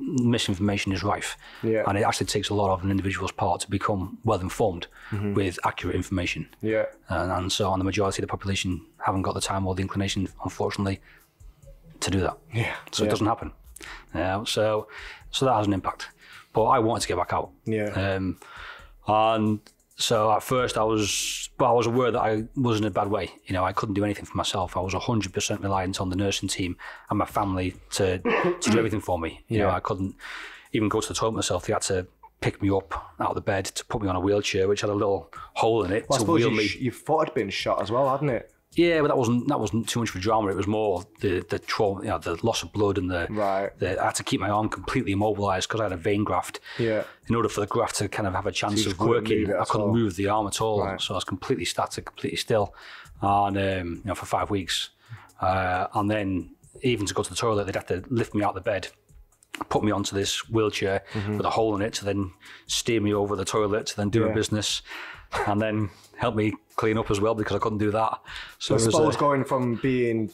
misinformation is rife. Yeah. And it actually takes a lot of an individual's part to become well informed with accurate information. Yeah, And, and so on, the majority of the population haven't got the time or the inclination, unfortunately, to do that. yeah. So yeah. it doesn't happen. Yeah, so so that has an impact. But I wanted to get back out. Yeah. Um, and so at first I was, but I was aware that I was in a bad way. You know, I couldn't do anything for myself. I was 100% reliant on the nursing team and my family to to do everything for me. You know, I couldn't even go to the toilet myself. They had to pick me up out of the bed to put me on a wheelchair, which had a little hole in it I to suppose wheel you, me. your foot had been shot as well, hadn't it? Yeah, but that wasn't that wasn't too much for drama. It was more the the trauma, you know, the loss of blood and the Right. The, I had to keep my arm completely immobilized because I had a vein graft. Yeah. In order for the graft to kind of have a chance just of working, I couldn't all. move the arm at all. Right. So I was completely static, completely still, and um, you know for five weeks, uh, and then even to go to the toilet, they'd have to lift me out of the bed. Put me onto this wheelchair Mm-hmm. with a hole in it to then steer me over the toilet to then do Yeah. a business, and then help me clean up as well because I couldn't do that. So I it was, suppose uh, going from being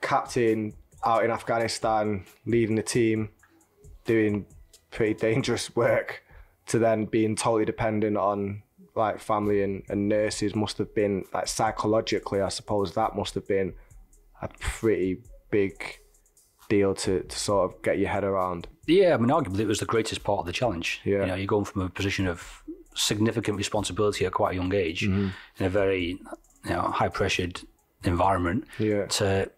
captain out in Afghanistan, leading the team, doing pretty dangerous work, to then being totally dependent on like family and, and nurses must have been like psychologically, I suppose that must have been a pretty big deal to, to sort of get your head around. Yeah, I mean, arguably it was the greatest part of the challenge. Yeah. You know, you're going from a position of significant responsibility at quite a young age Mm-hmm. in a very you know, high pressured environment Yeah. to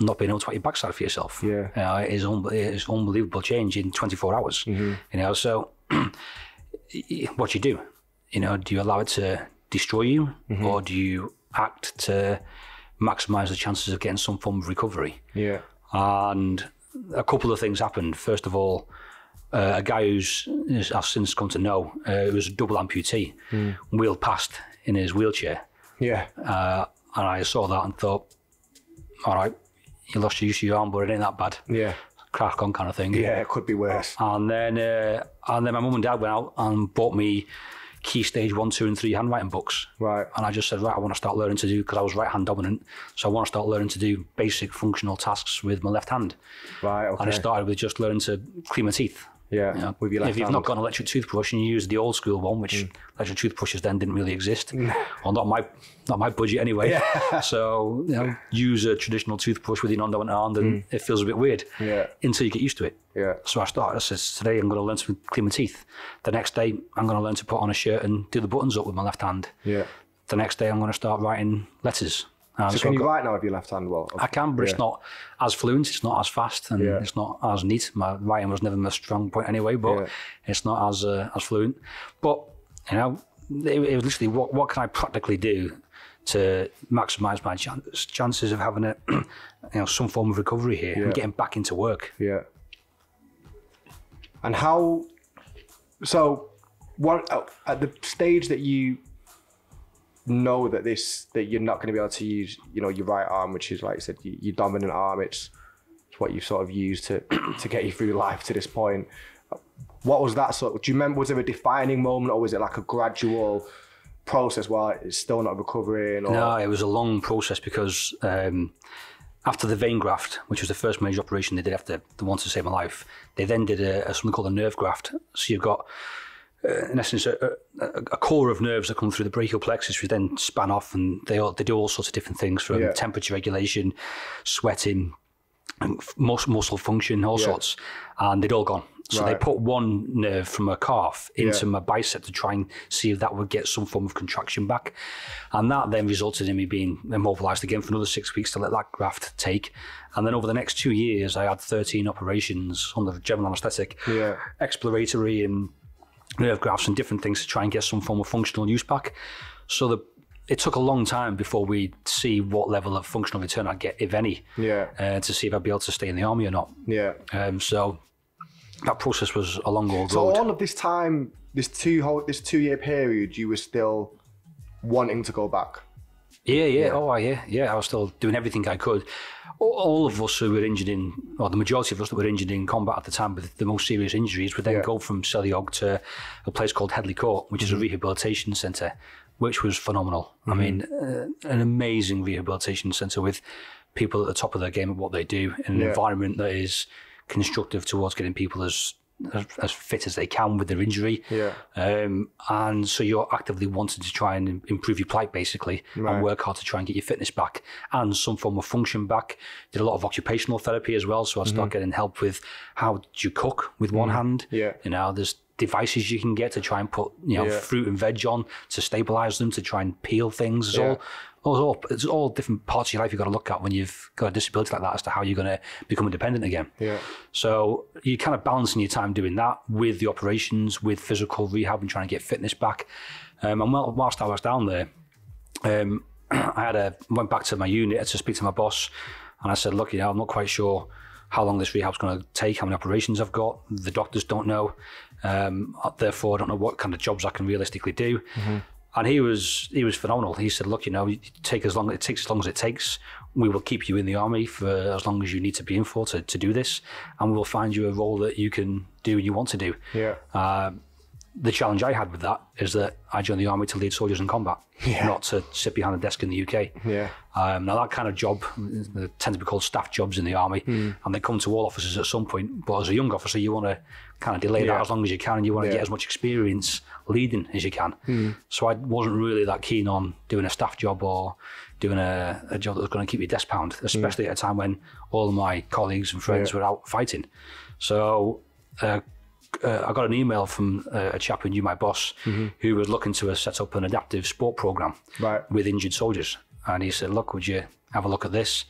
not being able to put your backside for yourself. Yeah. You know, it is, un- it is unbelievable change in 24 hours. Mm-hmm. You know, so what you do, you know, do you allow it to destroy you Mm-hmm. or do you act to maximize the chances of getting some form of recovery? Yeah. and a couple of things happened. First of all, uh, a guy who's I've since come to know uh, who was a double amputee wheeled past in his wheelchair, Yeah. uh, and I saw that and thought, all right, you lost your use of your arm, but it ain't that bad. Yeah. Crack on kind of thing. Yeah. It could be worse. And then uh, and then my mum and dad went out and bought me key stage one, two, and three handwriting books. Right. And I just said, right, I want to start learning to do because I was right hand dominant, so I want to start learning to do basic functional tasks with my left hand. Right. Okay. And I started with just learning to clean my teeth. Yeah. You know, With your left if you've hand. not got an electric toothbrush and you use the old school one, which hmm. electric toothbrushes then didn't really exist, well, not my not my budget anyway. so you know, use a traditional toothbrush with your non-dominant hand, and hmm. it feels a bit weird Yeah. until you get used to it. Yeah. So I started. I says today I'm going to learn to clean my teeth. The next day I'm going to learn to put on a shirt and do the buttons up with my left hand. Yeah. The next day I'm going to start writing letters. And So so can you write now with your left hand? Well, I can, but it's not as fluent. It's not as fast, and Yeah. it's not as neat. My writing was never my strong point anyway, but Yeah. it's not as uh, as fluent. But you know, it, it was literally what what can I practically do to maximise my chan- chances of having a you know some form of recovery here Yeah. and getting back into work. Yeah. And how? So, what at the stage that you know that this that you're not going to be able to use, you know, your right arm, which is like I said, your dominant arm. It's it's what you've sort of used to to get you through life to this point. What was that sort? Do you remember? Was there a defining moment, or was it like a gradual process while it's still not recovering? Or No, it was a long process because um, after the vein graft, which was the first major operation they did after the one to save my life, they then did a, a something called a nerve graft. So you've got uh, in essence, a, a, a core of nerves that come through the brachial plexus, which then span off, and they all, they do all sorts of different things from Yeah. temperature regulation, sweating, mus- muscle function, all Yeah. sorts, and they'd all gone. So they put one nerve from my calf into Yeah. my bicep to try and see if that would get some form of contraction back, and that then resulted in me being immobilized again for another six weeks to let that graft take, and then over the next two years, I had thirteen operations under general anaesthetic, Yeah. exploratory and nerve grafts and different things to try and get some form of functional use back. So the it took a long time before we see what level of functional return I'd get, if any, Yeah. uh, to see if I'd be able to stay in the army or not. Yeah. Um, so that process was a long old So road. all of this time, this two whole, this two year period, you were still wanting to go back. Yeah, yeah, oh yeah, yeah. I was still doing everything I could. All, all of us who were injured in, or the majority of us that were injured in combat at the time with the most serious injuries, would then Yeah. go from Selly Oak to a place called Headley Court, which is a rehabilitation centre, which was phenomenal. I mean, uh, an amazing rehabilitation centre with people at the top of their game at what they do in an Yeah. environment that is constructive towards getting people as as, as fit as they can with their injury. Yeah. Um, and so you're actively wanting to try and improve your plight, basically, Right. and work hard to try and get your fitness back and some form of function back. Did a lot of occupational therapy as well, so I started getting help with how do you cook with one hand. Yeah. You know, there's devices you can get to try and put you know Yeah. fruit and veg on to stabilize them to try and peel things. Yeah. all. It's all, it's all different parts of your life you've got to look at when you've got a disability like that as to how you're going to become independent again. Yeah. So you're kind of balancing your time doing that with the operations, with physical rehab and trying to get fitness back. Um, and whilst I was down there, um, I had a went back to my unit to speak to my boss, and I said, "Look, you know, I'm not quite sure how long this rehab's going to take, how many operations I've got. The doctors don't know, um, therefore, I don't know what kind of jobs I can realistically do." And he was he was phenomenal. He said, "Look, you know, you take as long it takes as long as it takes. We will keep you in the army for as long as you need to be in for to, to do this, and we will find you a role that you can do and you want to do." Yeah. the challenge I had with that is that I joined the army to lead soldiers in combat, not to sit behind a desk in the UK. Yeah. Um, now that kind of job tends to be called staff jobs in the army, Hmm. and they come to all officers at some point. But as a young officer, you want to kind of delay Yeah. that as long as you can, and you want to Yeah. get as much experience leading as you can. So I wasn't really that keen on doing a staff job or doing a, a job that was going to keep you desk bound, especially at a time when all of my colleagues and friends Yeah. were out fighting. So. Uh, uh, I got an email from uh, a chap who knew my boss, who was looking to uh, set up an adaptive sport program Right. with injured soldiers. And he said, "Look, would you have a look at this?"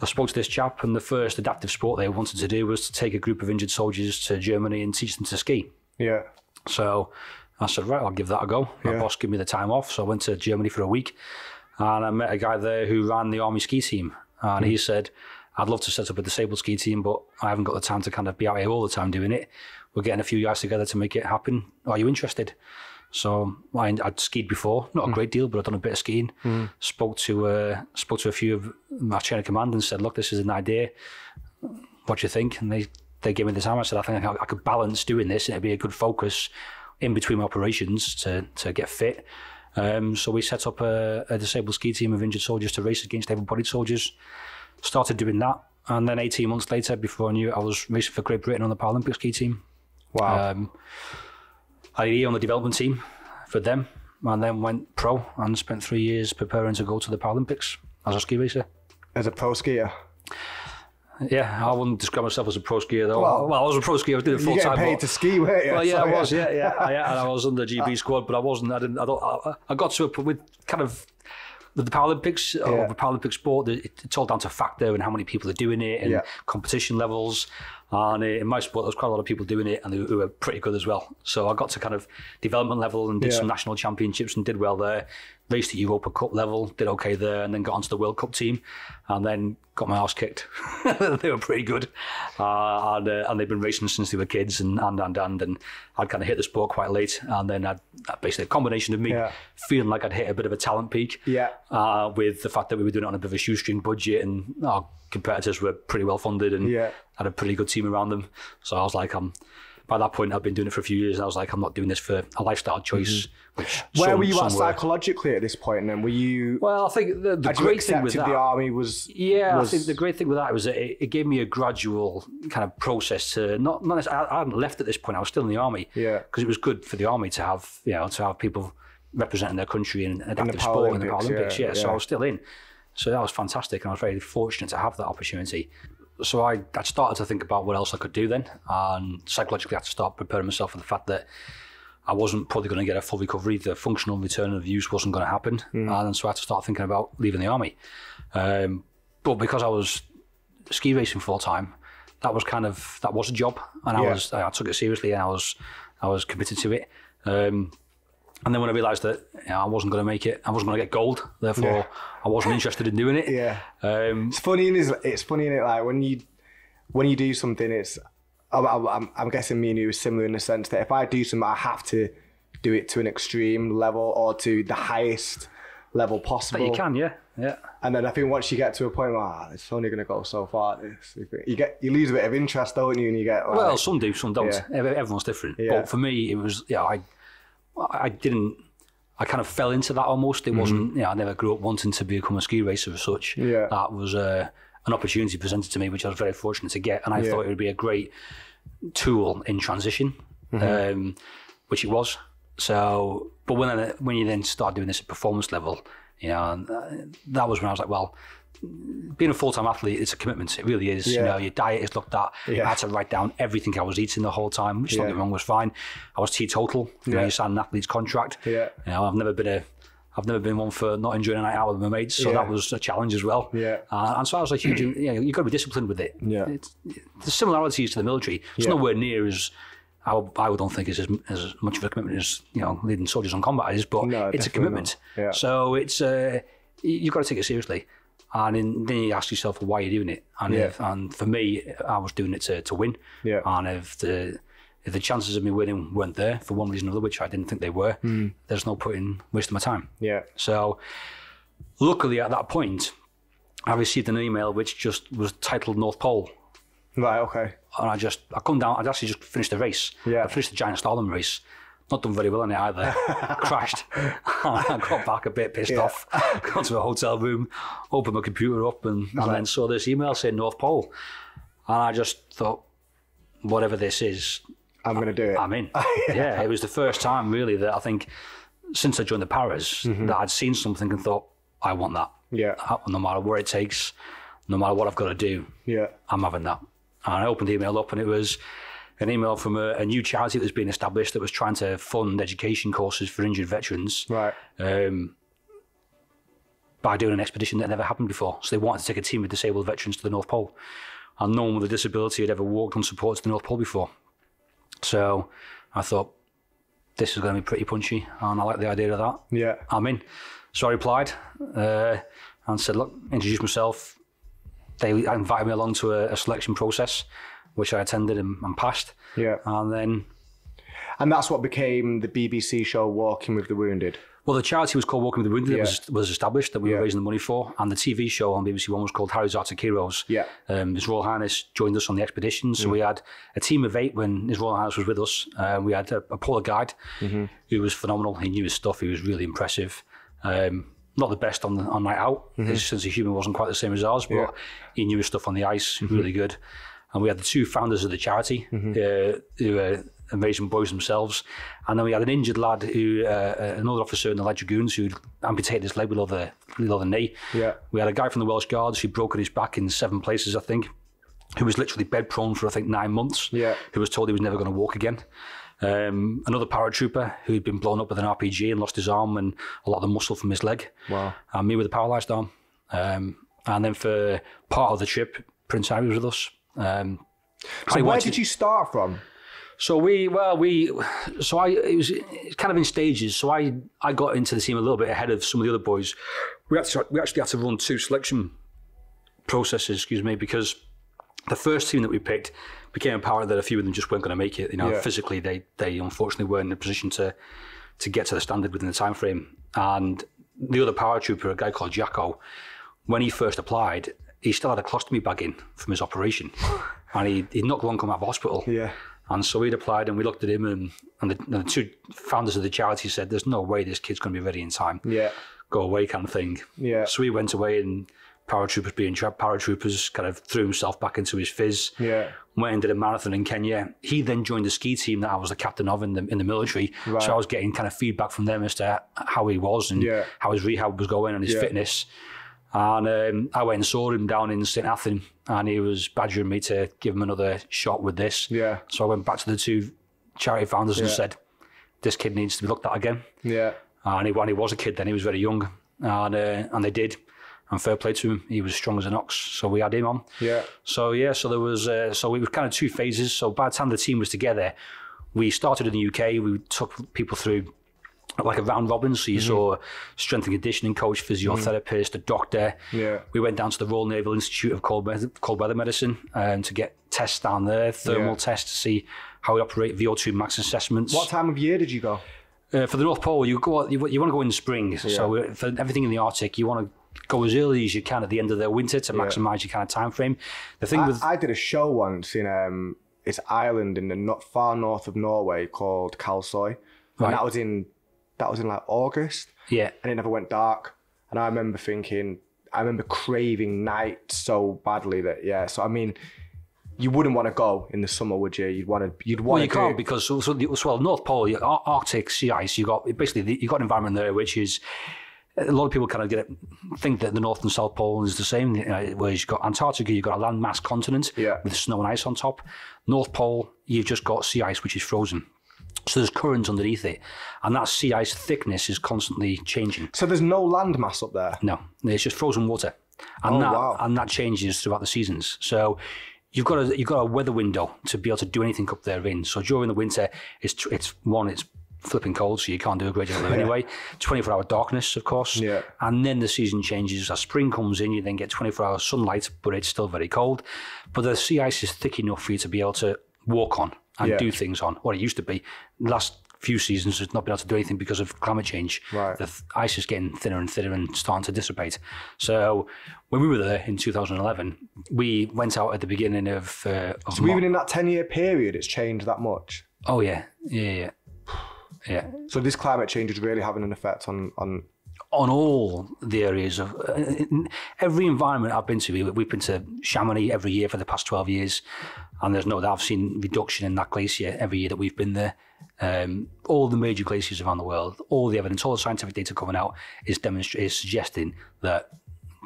I spoke to this chap, and the first adaptive sport they wanted to do was to take a group of injured soldiers to Germany and teach them to ski. Yeah. So I said, right, I'll give that a go. My Yeah. boss gave me the time off, so I went to Germany for a week, and I met a guy there who ran the army ski team, and he hmm. said, I'd love to set up a disabled ski team, but I haven't got the time to kind of be out here all the time doing it. We're getting a few guys together to make it happen. Are you interested? So I, I'd skied before, not a hmm. great deal, but I'd done a bit of skiing. Hmm. Spoke to uh, spoke to a few of my chain of command and said, "Look, this is an idea. What do you think?" And they they gave me the time. I said, "I think I, I could balance doing this, and it'd be a good focus in between my operations to to get fit." Um, so we set up a, a disabled ski team of injured soldiers to race against able-bodied soldiers. Started doing that, and then 18 months later, before I knew it, I was racing for Great Britain on the Paralympic ski team. Wow. Um, I year on the development team for them, and then went pro and spent three years preparing to go to the Paralympics as a ski racer. As a pro skier. Yeah, I wouldn't describe myself as a pro skier though. Well- Well, I was a pro skier. I was doing it full time. paid to ski, weren't you? Well, yeah, So, I was. Yeah, yeah, I, yeah. And I was on the GB squad, but I wasn't. I didn't. I don't. I, I got to it with kind of the Paralympics Yeah. or the Paralympic sport. It's all down to factor and how many people are doing it and Yeah. competition levels. And uh, in my sport, there was quite a lot of people doing it and who, who were pretty good as well. So I got to kind of development level and did Yeah. some national championships and did well there. Raced at Europa Cup level, did okay there, and then got onto the World Cup team, and then got my ass kicked. they were pretty good, uh, and, uh, and they've been racing since they were kids, and and and and, and I'd kind of hit the sport quite late, and then I'd basically a combination of me Yeah. feeling like I'd hit a bit of a talent peak, Yeah. uh, with the fact that we were doing it on a bit of a shoestring budget, and our competitors were pretty well funded, and Yeah. had a pretty good team around them. So I was like, I'm by that point, I'd been doing it for a few years, and I was like, I'm not doing this for a lifestyle choice. Which Where were you at psychologically at this point? And then were you? Well, I think the, the great thing with that, the army was? yeah, was, I think the great thing with that was that it, it gave me a gradual kind of process to not not I, I hadn't left at this point. I was still in the army. Yeah. because it was good for the army to have you know to have people representing their country in adaptive sport in the Paralympics, Paralympics. yeah, Yeah, so. I was still in. So that was fantastic, and I was very fortunate to have that opportunity. So I, I started to think about what else I could do then, and psychologically I had to start preparing myself for the fact that I wasn't probably going to get a full recovery. The functional return of use wasn't going to happen, and so I had to start thinking about leaving the army. Um, but because I was ski racing full time, that was kind of that was a job, and I was I took it seriously, and I was I was committed to it. Um, and then when I realised that you know, I wasn't going to make it, I wasn't going to get gold. Therefore, Yeah. I wasn't interested in doing it. Yeah. Um, It's funny, is it's funny in it like when you when you do something, it's I'm, I'm, I'm guessing me and you are similar in the sense that if I do something, I have to do it to an extreme level or to the highest level possible. But you can, yeah, yeah. And then I think once you get to a point where ah, it's only going to go so far, this you get you lose a bit of interest, don't you? And you get like, Well, some do, some don't. Yeah. Everyone's different. Yeah. But for me, it was yeah. I I didn't. I kind of fell into that almost. It wasn't. Yeah, I never grew up wanting to become a ski racer as such. Mm-hmm. Yeah. That was uh, an opportunity presented to me, which I was very fortunate to get, and I Yeah. thought it would be a great tool in transition, Mm-hmm. um, which it was. So, but when I, when you then start doing this at performance level, you know, and, uh, that was when I was like, well, being a full time athlete, it's a commitment. It really is. You know, your diet is looked at. Yeah. I had to write down everything I was eating the whole time, which don't Yeah. get wrong was fine. I was teetotal. You know, you sign an athlete's contract. Yeah. You know, I've never been a I've never been one for not enjoying a night out with my mates, so Yeah. that was a challenge as well. Yeah. Uh, and so I was like, huge, you know, you've got to be disciplined with it. Yeah. It's, the similarities to the military, it's Yeah. nowhere near as I, I don't think is as, as much of a commitment as you know leading soldiers on combat is, but No, it's a commitment. not. Yeah. So it's uh, you- you've got to take it seriously, and in, then you ask yourself, well, why are doing it? And Yeah. if, and for me, I was doing it to, to win. Yeah. And if the if the chances of me winning weren't there for one reason or another, which I didn't think they were, Hmm. there's no point in wasting my time. yeah, So, luckily at that point, I received an email which just was titled North Pole, right, okay, and I just I come down. I'd actually just finished the race. Yeah. I finished the giant slalom race. Not done very well in it either. Crashed. I got back a bit pissed Yeah. off. Got to a hotel room, opened my computer up, and, and then saw this email saying North Pole, and I just thought, whatever this is, I'm gonna do it. I'm in. yeah, it was the first time really that I think since I joined the Paras that I'd seen something and thought, I want that. Yeah. Uh, No matter where it takes, no matter what I've got to do, yeah, I'm having that. And I opened the email up and it was an email from a, a new charity that was being established that was trying to fund education courses for injured veterans right, um, by doing an expedition that never happened before. So they wanted to take a team of disabled veterans to the North Pole. And no one with a disability had ever walked on support to the North Pole before. So I thought, this is going to be pretty punchy, and I like the idea of that. yeah, I'm in. So I replied uh, and said, look, introduce myself. They invited me along to a, a selection process, which I attended and, and passed. yeah, And then, and that's what became the BBC show Walking with the Wounded. Well, the charity was called Walking with the Wounded. Yeah. It was, was established that we Yeah. were raising the money for. And the TV show on BBC One was called Harry's Arctic Heroes. Yeah. Um, His Royal Highness joined us on the expedition. So we had a team of eight when His Royal Highness was with us. Uh, we had a, a polar guide who was phenomenal. He knew his stuff. He was really impressive. Um, not the best on the, on night out. His sense of humour wasn't quite the same as ours, but Yeah. he knew his stuff on the ice. Really good. And we had the two founders of the charity uh, who were amazing boys themselves. And then we had an injured lad who, uh, another officer in the Light Dragoons who amputated his leg below the below the knee. Yeah. We had a guy from the Welsh Guards who broke his back in seven places, I think, who was literally bed prone for I think nine months. Yeah. Who was told he was never going to walk again. Um, another paratrooper who had been blown up with an RPG and lost his arm and a lot of the muscle from his leg. Wow. And me with a paralysed arm. Um, and then for part of the trip, Prince Harry was with us. Um, So where wanted- did you start from? So we, well, we, so I, it was kind of in stages. So I, I got into the team a little bit ahead of some of the other boys. We actually, we actually had to run two selection processes, excuse me, because the first team that we picked became apparent that a few of them just weren't going to make it. You know, Yeah. physically they, they unfortunately weren't in a position to, to get to the standard within the time frame. And the other paratrooper, a guy called Jacko, when he first applied, he still had a colostomy bag in from his operation, and he he'd not long come out of hospital. Yeah. And so we'd applied and we looked at him and, and, the, and the two founders of the charity said, there's no way this kid's going to be ready in time. Yeah. Go away kind of thing. Yeah. So he went away and paratroopers being trapped, paratroopers kind of threw himself back into his fizz. Yeah. Went and did a marathon in Kenya. He then joined the ski team that I was the captain of in the in the military. Right. So I was getting kind of feedback from them as to how he was and Yeah. how his rehab was going and his Yeah. fitness. And um, I went and saw him down in St Athan, and he was badgering me to give him another shot with this. Yeah. So I went back to the two charity founders and said, "This kid needs to be looked at again." Yeah. And he, when he was a kid, then he was very young, and uh, and they did. And fair play to him, he was strong as an ox, so we had him on. Yeah. So yeah, so there was uh, so it was kind of two phases. So by the time the team was together, we started in the UK. We took people through like a round robin. So you Mm-hmm. saw strength and conditioning coach, physiotherapist, a doctor. Yeah. We went down to the Royal Naval Institute of Cold Weather, Cold Weather Medicine um, to get tests down there, thermal Yeah. tests to see how we operate, VO2 max assessments. What time of year did you go? Uh, for the North Pole, you go. You, you want to go in the spring. So uh, for everything in the Arctic, you want to go as early as you can at the end of the winter to maximise your kind of time frame. The thing with I, I did a show once in um, it's island in the not far north of Norway called Kalsoy, Right. and that was in that was in like August, yeah, and it never went dark. And I remember thinking, I remember craving night so badly that yeah. So I mean, you wouldn't want to go in the summer, would you? You'd want to. You'd well want you to. can't because so, so, the, so well North Pole, you- Ar- Arctic sea ice. You got basically the, you got an environment there which is a lot of people kind of get it, think that the North and South Pole is the same. You know, whereas you've got Antarctica, you've got a landmass continent Yeah. with snow and ice on top. North Pole, you've just got sea ice which is frozen. So there's currents underneath it, and that sea ice thickness is constantly changing. so there's no land mass up there. No, it's just frozen water, and Oh, that wow. and that changes throughout the seasons. So you've got a you've got a weather window to be able to do anything up there in. So during the winter, it's it's one it's flipping cold, so you can't do a great deal there anyway. Twenty four hour darkness, of course. Yeah. And then the season changes. As spring comes in, you then get twenty four hour sunlight, but it's still very cold. But the sea ice is thick enough for you to be able to walk on and Yeah. do things on. What it used to be. Last few seasons has not been able to do anything because of climate change. Right. The th- ice is getting thinner and thinner and starting to dissipate. So when we were there in 2011, we went out at the beginning of. Uh, of So even in that ten year period, it's changed that much. oh yeah, yeah, yeah, yeah. So this climate change is really having an effect on on. On all the areas of uh, every environment I've been to, we- we've been to Chamonix every year for the past 12 years, and there's no doubt I've seen reduction in that glacier every year that we've been there. Um, all the major glaciers around the world, all the evidence, all the scientific data coming out is demonstrating, is suggesting that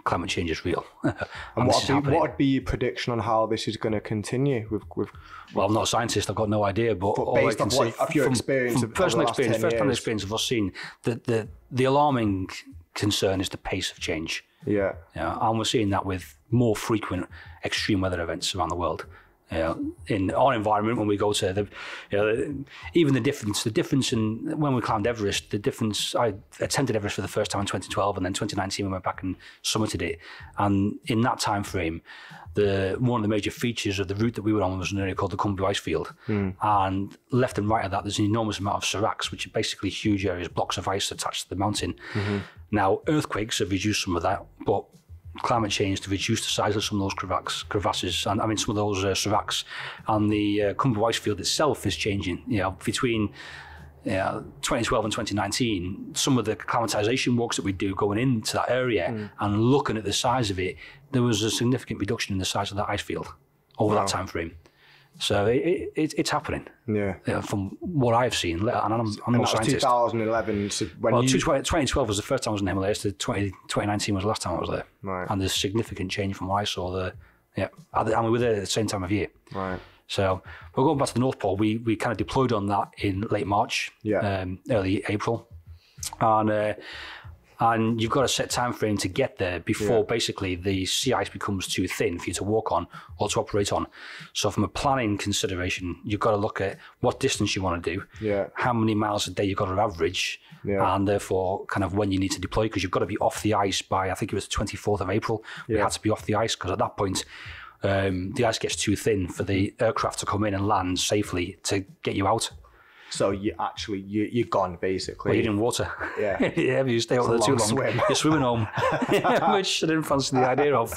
climate change is real. and And what would, be, what would be your prediction on how this is going to continue with with Well, I'm not a scientist. I've got no idea. But, I based say what- off your from, experience from the personal experience, 10 first-hand experience of us seeing the, the the alarming concern is the pace of change. yeah yeah. and we're seeing that with more frequent extreme weather events around the world. You know, in our environment, when we go to the, you know, even the difference, the difference in when we climbed Everest, the difference. I attended Everest for the first time in 2012, and then 2019 we went back and summited it. And in that time frame, the one of the major features of the route that we were on was an area called the Khumbu Ice Field. Hmm. And left and right of that, there's an enormous amount of seracs, which are basically huge areas, blocks of ice attached to the mountain. Mm-hmm. Now, earthquakes have reduced some of that, but climate change to reduce the size of some of those crevasses, crevasses and I mean some of those uh, seracs, and the uh, Khumbu Ice Field itself is changing. You know, between yeah, 2012 and 2019, some of the acclimatization works that we do going into that area and looking at the size of it, there was a significant reduction in the size of that ice field over that time frame. So it, it, it, it's happening yeah. know, from what I've seen, and I'm, I'm And not a that was scientist. 2011. So when Well, you 2012 was the first time I was in the Himalayas. 20, 2019 was the last time I was there. Right. And there's significant change from what I saw there. Yeah, and we were there at the same time of year. right, So we're going back to the North Pole. We we kind of deployed on that in late March, Yeah. um, early April, and uh, and you've got a set time frame to get there before Yeah. basically the sea ice becomes too thin for you to walk on or to operate on. So from a planning consideration, you've got to look at what distance you want to do, Yeah. how many miles a day you've got to average, Yeah. and therefore kind of when you need to deploy because you've got to be off the ice by I think it was the 24th of April. We had to be off the ice because at that point. Um, the ice gets too thin for the aircraft to come in and land safely to get you out. So you actually you you're gone basically. Well, you're in water. Yeah. yeah, if you stay out there too long swim. you're swimming home, which I didn't fancy the idea of.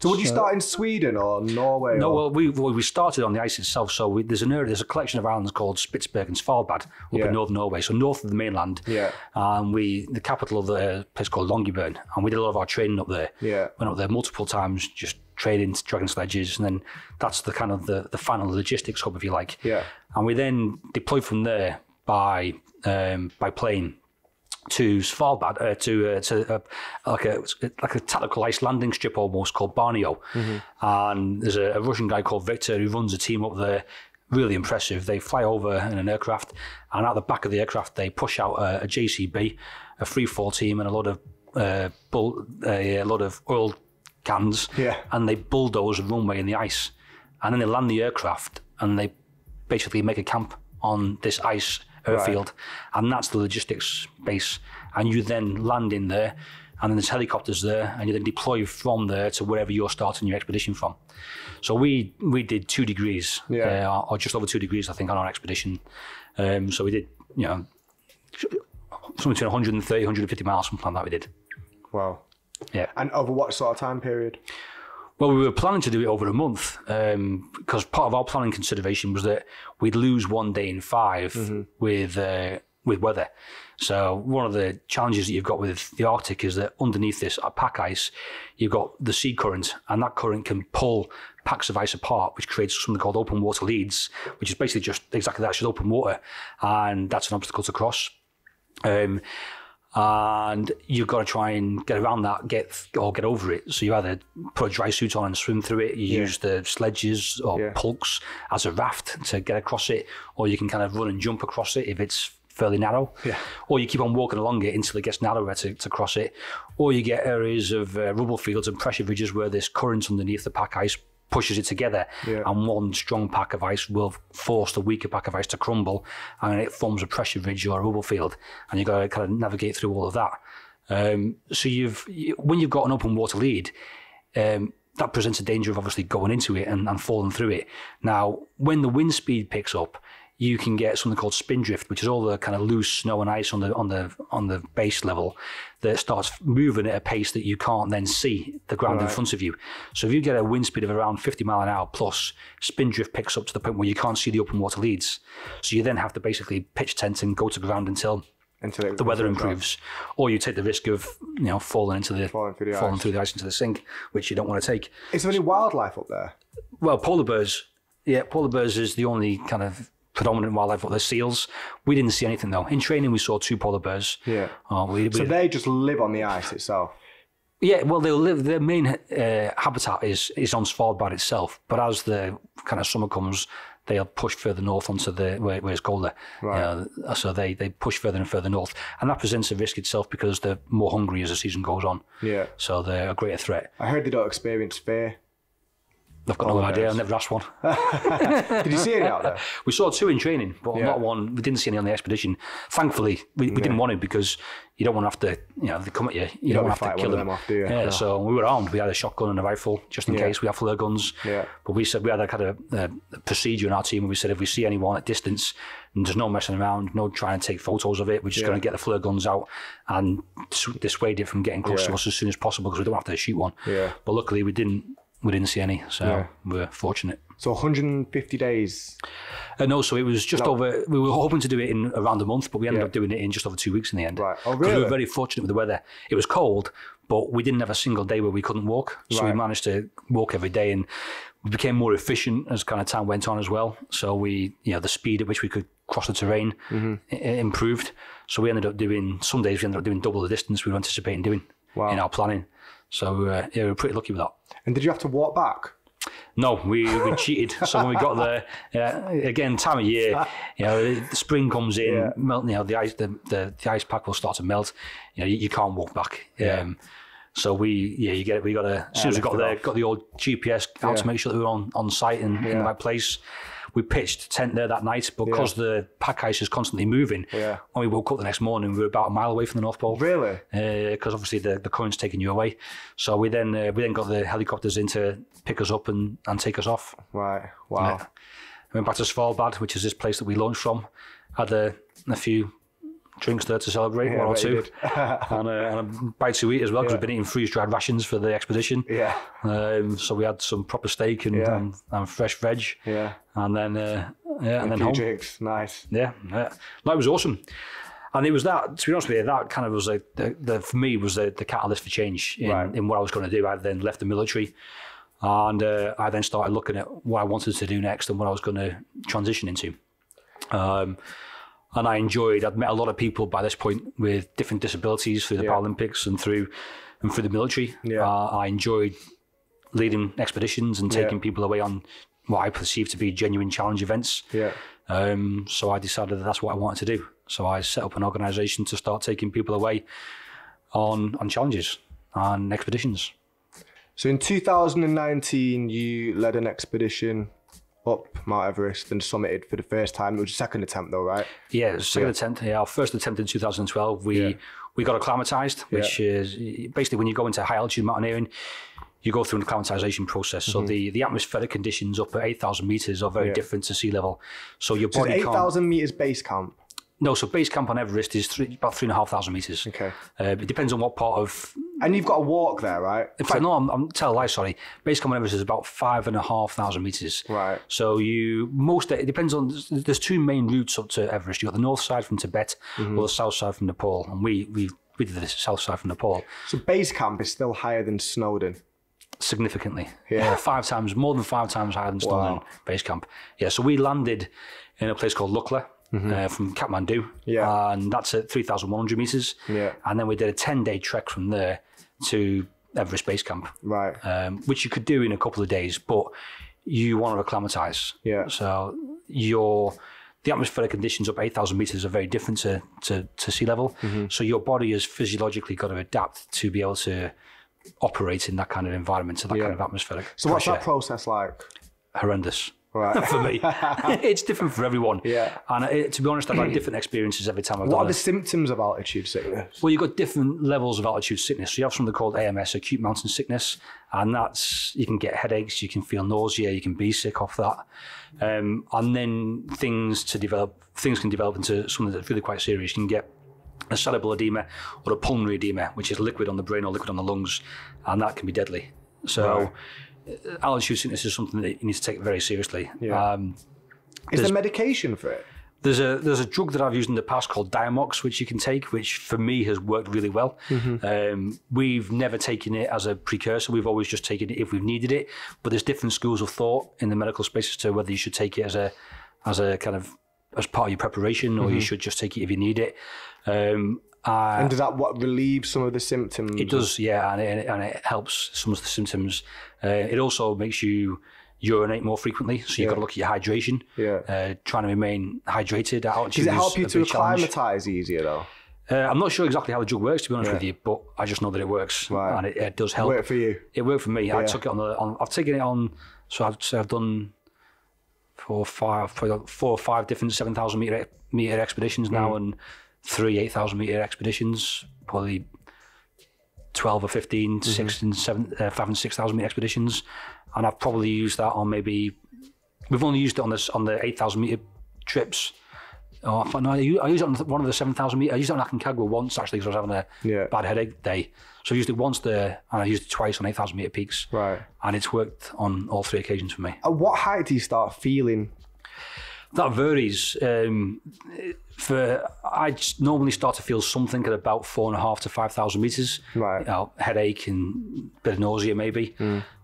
so would you start in Sweden or Norway? No, or? well, we well, we started on the ice itself. So we, there's an area, there's a collection of islands called Spitsbergen and Svalbard up Yeah. in northern Norway, so north of the mainland. Yeah. And we, the capital of the place called Longyearbyen, and we did a lot of our training up there. Yeah. Went up there multiple times, just training, to dragging sledges, and then that's the kind of the, the final logistics hub, if you like. Yeah. And we then deployed from there by um, by plane to Svalbard uh, to uh, to uh, like a like a tactical ice landing strip almost called Barneo, and there's a, a Russian guy called Victor who runs a team up there. Really impressive. They fly over in an aircraft, and at the back of the aircraft they push out a, a JCB, a free fall team, and a lot of uh, bull, a, a lot of oil cans, Yeah. and they bulldoze a runway in the ice, and then they land the aircraft and they basically make a camp on this ice airfield, and that's the logistics base. And you then land in there, and then there's helicopters there, and you then deploy from there to wherever you're starting your expedition from. So we we did two degrees, Yeah. uh, or just over two degrees, I think, on our expedition. Um, so we did, you know, something between 130, 150 miles, something like that. We did, Wow. yeah. And over what sort of time period? Well, we were planning to do it over a month um, because part of our planning consideration was that we'd lose one day in 5 with uh, with weather. So one of the challenges that you've got with the Arctic is that underneath this uh, pack ice, you've got the sea current, and that current can pull packs of ice apart, which creates something called open water leads, which is basically just exactly that, it's just open water, and that's an obstacle to cross. Um, and you've got to try and get around that, get or get over it. So you either put a dry suit on and swim through it. You use the sledges or Yeah. pulks as a raft to get across it, or you can kind of run and jump across it if it's fairly narrow. Yeah. Or you keep on walking along it until it gets narrower to, to cross it. Or you get areas of uh, rubble fields and pressure ridges where there's currents underneath the pack ice pushes it together Yeah. and one strong pack of ice will force the weaker pack of ice to crumble and it forms a pressure ridge or a rubble field and you've got to kind of navigate through all of that um, so you've when you've got an open water lead um, that presents a danger of obviously going into it and, and falling through it now when the wind speed picks up you can get something called spin drift, which is all the kind of loose snow and ice on the on the on the base level that starts moving at a pace that you can't then see the ground in front of you. So if you get a wind speed of around 50 mile an hour plus, spin drift picks up to the point where you can't see the open water leads. So you then have to basically pitch tent and go to ground until Until the weather improves, or you take the risk of you know falling into the Falling through the falling ice. through the ice into the sink, which you don't want to take. Is there any wildlife up there? Well, polar bears. Yeah, polar bears is the only kind of predominant wildlife up there. Seals. We didn't see anything though. In training, we saw two polar bears. Yeah. Uh, we, we, So they just live on the ice itself. yeah, well, they live. Their main uh, habitat is is on Svalbard itself, but as the kind of summer comes, they'll push further north onto the where, where it's colder. Right. Uh, so they they push further and further north, and that presents a risk itself because they're more hungry as the season goes on. Yeah. So they're a greater threat. I heard they don't experience fear. I've got no idea. bears. I've never asked one. Did you see any out there? We saw two in training, but Yeah. not one. We didn't see any on the expedition. Thankfully, we, we didn't want to because you don't want to have to, you know, they come at you. You, don't don't, wanna have to kill them. them off, you? Yeah, No. so we were armed. We had a shotgun and a rifle just in Yeah. case. We had flare guns. Yeah. But we said we had a kind of uh, procedure in our team where we said if we see anyone at distance and there's no messing around, no trying to take photos of it, we're just Yeah. going to get the flare guns out and dissuade it from getting close to us as soon as possible because we don't have to shoot one. Yeah. But luckily, we didn't. We didn't see any, so Yeah. we're fortunate. So 150 days. Uh, no, so it was just No. over. We were hoping to do it in around a month, but we ended Yeah. up doing it in just over two weeks in the end. Right. Oh, 'Cause We were very fortunate with the weather. It was cold, but we didn't have a single day where we couldn't walk. So we managed to walk every day, and we became more efficient as kind of time went on as well. So we, you know, the speed at which we could cross the terrain Mm-hmm. improved. So we ended up doing some days we ended up doing double the distance we were anticipating doing Wow. in our planning. So uh, yeah, we were pretty lucky with that. And did you have to walk back? No, we, we cheated. So when we got there, yeah, again, time of year, you know, the spring comes in, Yeah. melt, you know, the ice, the, the, the ice pack will start to melt. You know, you, you can't walk back. Yeah. Um, so we, yeah, you get it. We got a, as soon as we got there, off. got the old GPS out Yeah. to make sure that we were on, on site and in the right place. We pitched tent there that night, but because the pack ice is constantly moving, Yeah. when we woke up the next morning, we were about a mile away from the North Pole Really? because obviously the, the current's taking you away. So we then uh, we then got the helicopters in to pick us up and, and take us off. Right. Wow. We went back to Svalbard, which is this place that we launched from. Had a, a few drinks there to celebrate, one or two, and, a, and a bite to eat as well because we've been eating freeze dried rations for the expedition. Yeah. Um, so we had some proper steak and, Yeah. and, and fresh veg. Yeah. And then uh, yeah, and A then home. drinks. Nice. Yeah, yeah. No, it was awesome. And it was that, to be honest with you, that kind of was like, the, the, for me, was the, the catalyst for change in, Right. in what I was going to do. I then left the military and uh, I then started looking at what I wanted to do next and what I was going to transition into. Um, and I enjoyed, I'd met a lot of people by this point with different disabilities through the Yeah. Paralympics and through and through the military. Yeah. Uh, I enjoyed leading expeditions and Yeah. taking people away on what I perceived to be genuine challenge events. Yeah. Um, so I decided that that's what I wanted to do. So I set up an organisation to start taking people away on on challenges and expeditions. So in 2019, you led an expedition up Mount Everest and summited for the first time. It was your second attempt, though, right? Yeah, it was second attempt. Yeah, our first attempt in 2012, we Yeah. we got acclimatized, which is basically when you go into high altitude mountaineering, you go through an acclimatization process. So the, the atmospheric conditions up at 8,000 meters are very Mm-hmm. Yeah. different to sea level. So your So body can't. 8,000 meters base camp. No, so base camp on Everest is three, about three and a half thousand meters. Okay. Uh, it depends on what part of And you've got to walk there, right? In fact, no, I'm, I'm telling a lie. Sorry, base camp on Everest is about five and a half thousand meters. Right. So you most it depends on. There's two main routes up to Everest. You have got the north side from Tibet Mm-hmm. or the south side from Nepal, and we we we did the south side from Nepal So base camp is still higher than Snowdon. significantly. Yeah. five times more than five times higher than Snowdon Wow. base camp. Yeah, so we landed in a place called Lukla. Uh, from Kathmandu, Mm-hmm. Yeah. and that's at 3,100 meters. Yeah. And then we did a 10 day trek from there to Everest Base Camp. Right. um, which you could do in a couple of days, but you want to acclimatise. Yeah. So your the atmospheric conditions up 8,000 metres are very different to, to, to sea level. Mm-hmm. So your body has physiologically got to adapt to be able to operate in that kind of environment, to that Yeah. kind of atmospheric So what's that process like? Horrendous. Right. For me, it's different for everyone. Yeah. and it, to be honest, I've had different experiences every time I've What done are the it. symptoms of altitude sickness? Well, you've got different levels of altitude sickness. So you have something called AMS, acute mountain sickness, and that's you can get headaches, you can feel nausea, you can be sick off that, um, and then things to develop, things can develop into something that's really quite serious. You can get a cerebral edema or a pulmonary edema, which is liquid on the brain or liquid on the lungs, and that can be deadly. So. Right. Uh, Altitude sickness is something that you need to take very seriously. Yeah. Um, Is there medication for it? there's a there's a drug that I've used in the past called Diamox, which you can take, which for me has worked really well. Um, we've never taken it as a precursor. We've always just taken it if we've needed it. But there's different schools of thought in the medical space as to whether you should take it as a as a kind of as part of your preparation, or you should just take it if you need it. Um, uh, And does that what relieve some of the symptoms? it does, yeah, and it, and it helps some of the symptoms. Uh, it also makes you urinate more frequently, so you've got to look at your hydration. Yeah. Uh, trying to remain hydrated at altitude. Does it help you to challenge. acclimatise easier though? Uh, I'm not sure exactly how the drug works, to be honest with you, but I just know that it works, Right. and it, it does help. Work for you. It worked for me. I took it on the. On, I've taken it on. So I've so I've done four, or five, four or five different seven thousand meter meter expeditions now, Mm. and three eight thousand meter expeditions. Probably twelve or 15 Mm-hmm. six and seven, uh, five and six thousand meter expeditions, and I've probably used that on maybe. We've only used it on this on the eight thousand meter trips. Oh, I, no, I used it on one of the 7,000 meter. I used it on Aconcagua once actually because I was having a Yeah. bad headache day. So I used it once there and I used it twice on 8,000 meter peaks. Right. And it's worked on all three occasions for me. At what height do you start feeling? That varies. Um, for I normally start to feel something at about four and a half to 5,000 meters. Right. You know, headache and bit of nausea maybe.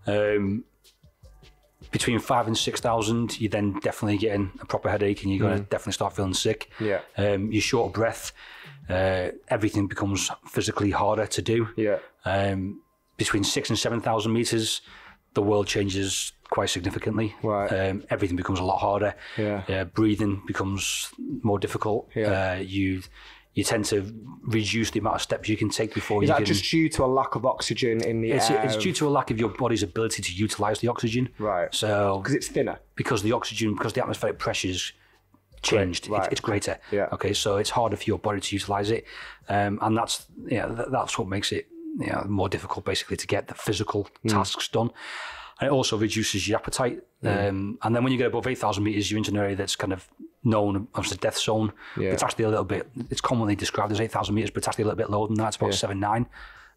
Um, between five and six thousand, you're then definitely getting a proper headache, and you're going to definitely start feeling sick. Yeah. Um, you're short of breath. Uh, everything becomes physically harder to do. Yeah. Um, between six and seven thousand meters, the world changes quite significantly. Right. Um, everything becomes a lot harder. Yeah. Uh, breathing becomes more difficult. Yeah. Uh, you you tend to reduce the amount of steps you can take before Is you that can. just due to a lack of oxygen in the it's, air? it's due to a lack of your body's ability to utilize the oxygen. Right. So because it's thinner. because the oxygen, because the atmospheric pressure's changed, right. it, it's greater. Yeah. Okay, so it's harder for your body to utilize it, um, and that's yeah, th- that's what makes it you know, more difficult, basically, to get the physical Hmm. tasks done. and it also reduces your appetite. Um, and then when you get above 8,000 meters, you're into an area that's kind of known as the death zone. Yeah. It's actually a little bit, it's commonly described as 8,000 meters, but it's actually a little bit lower than that. It's about seven, nine.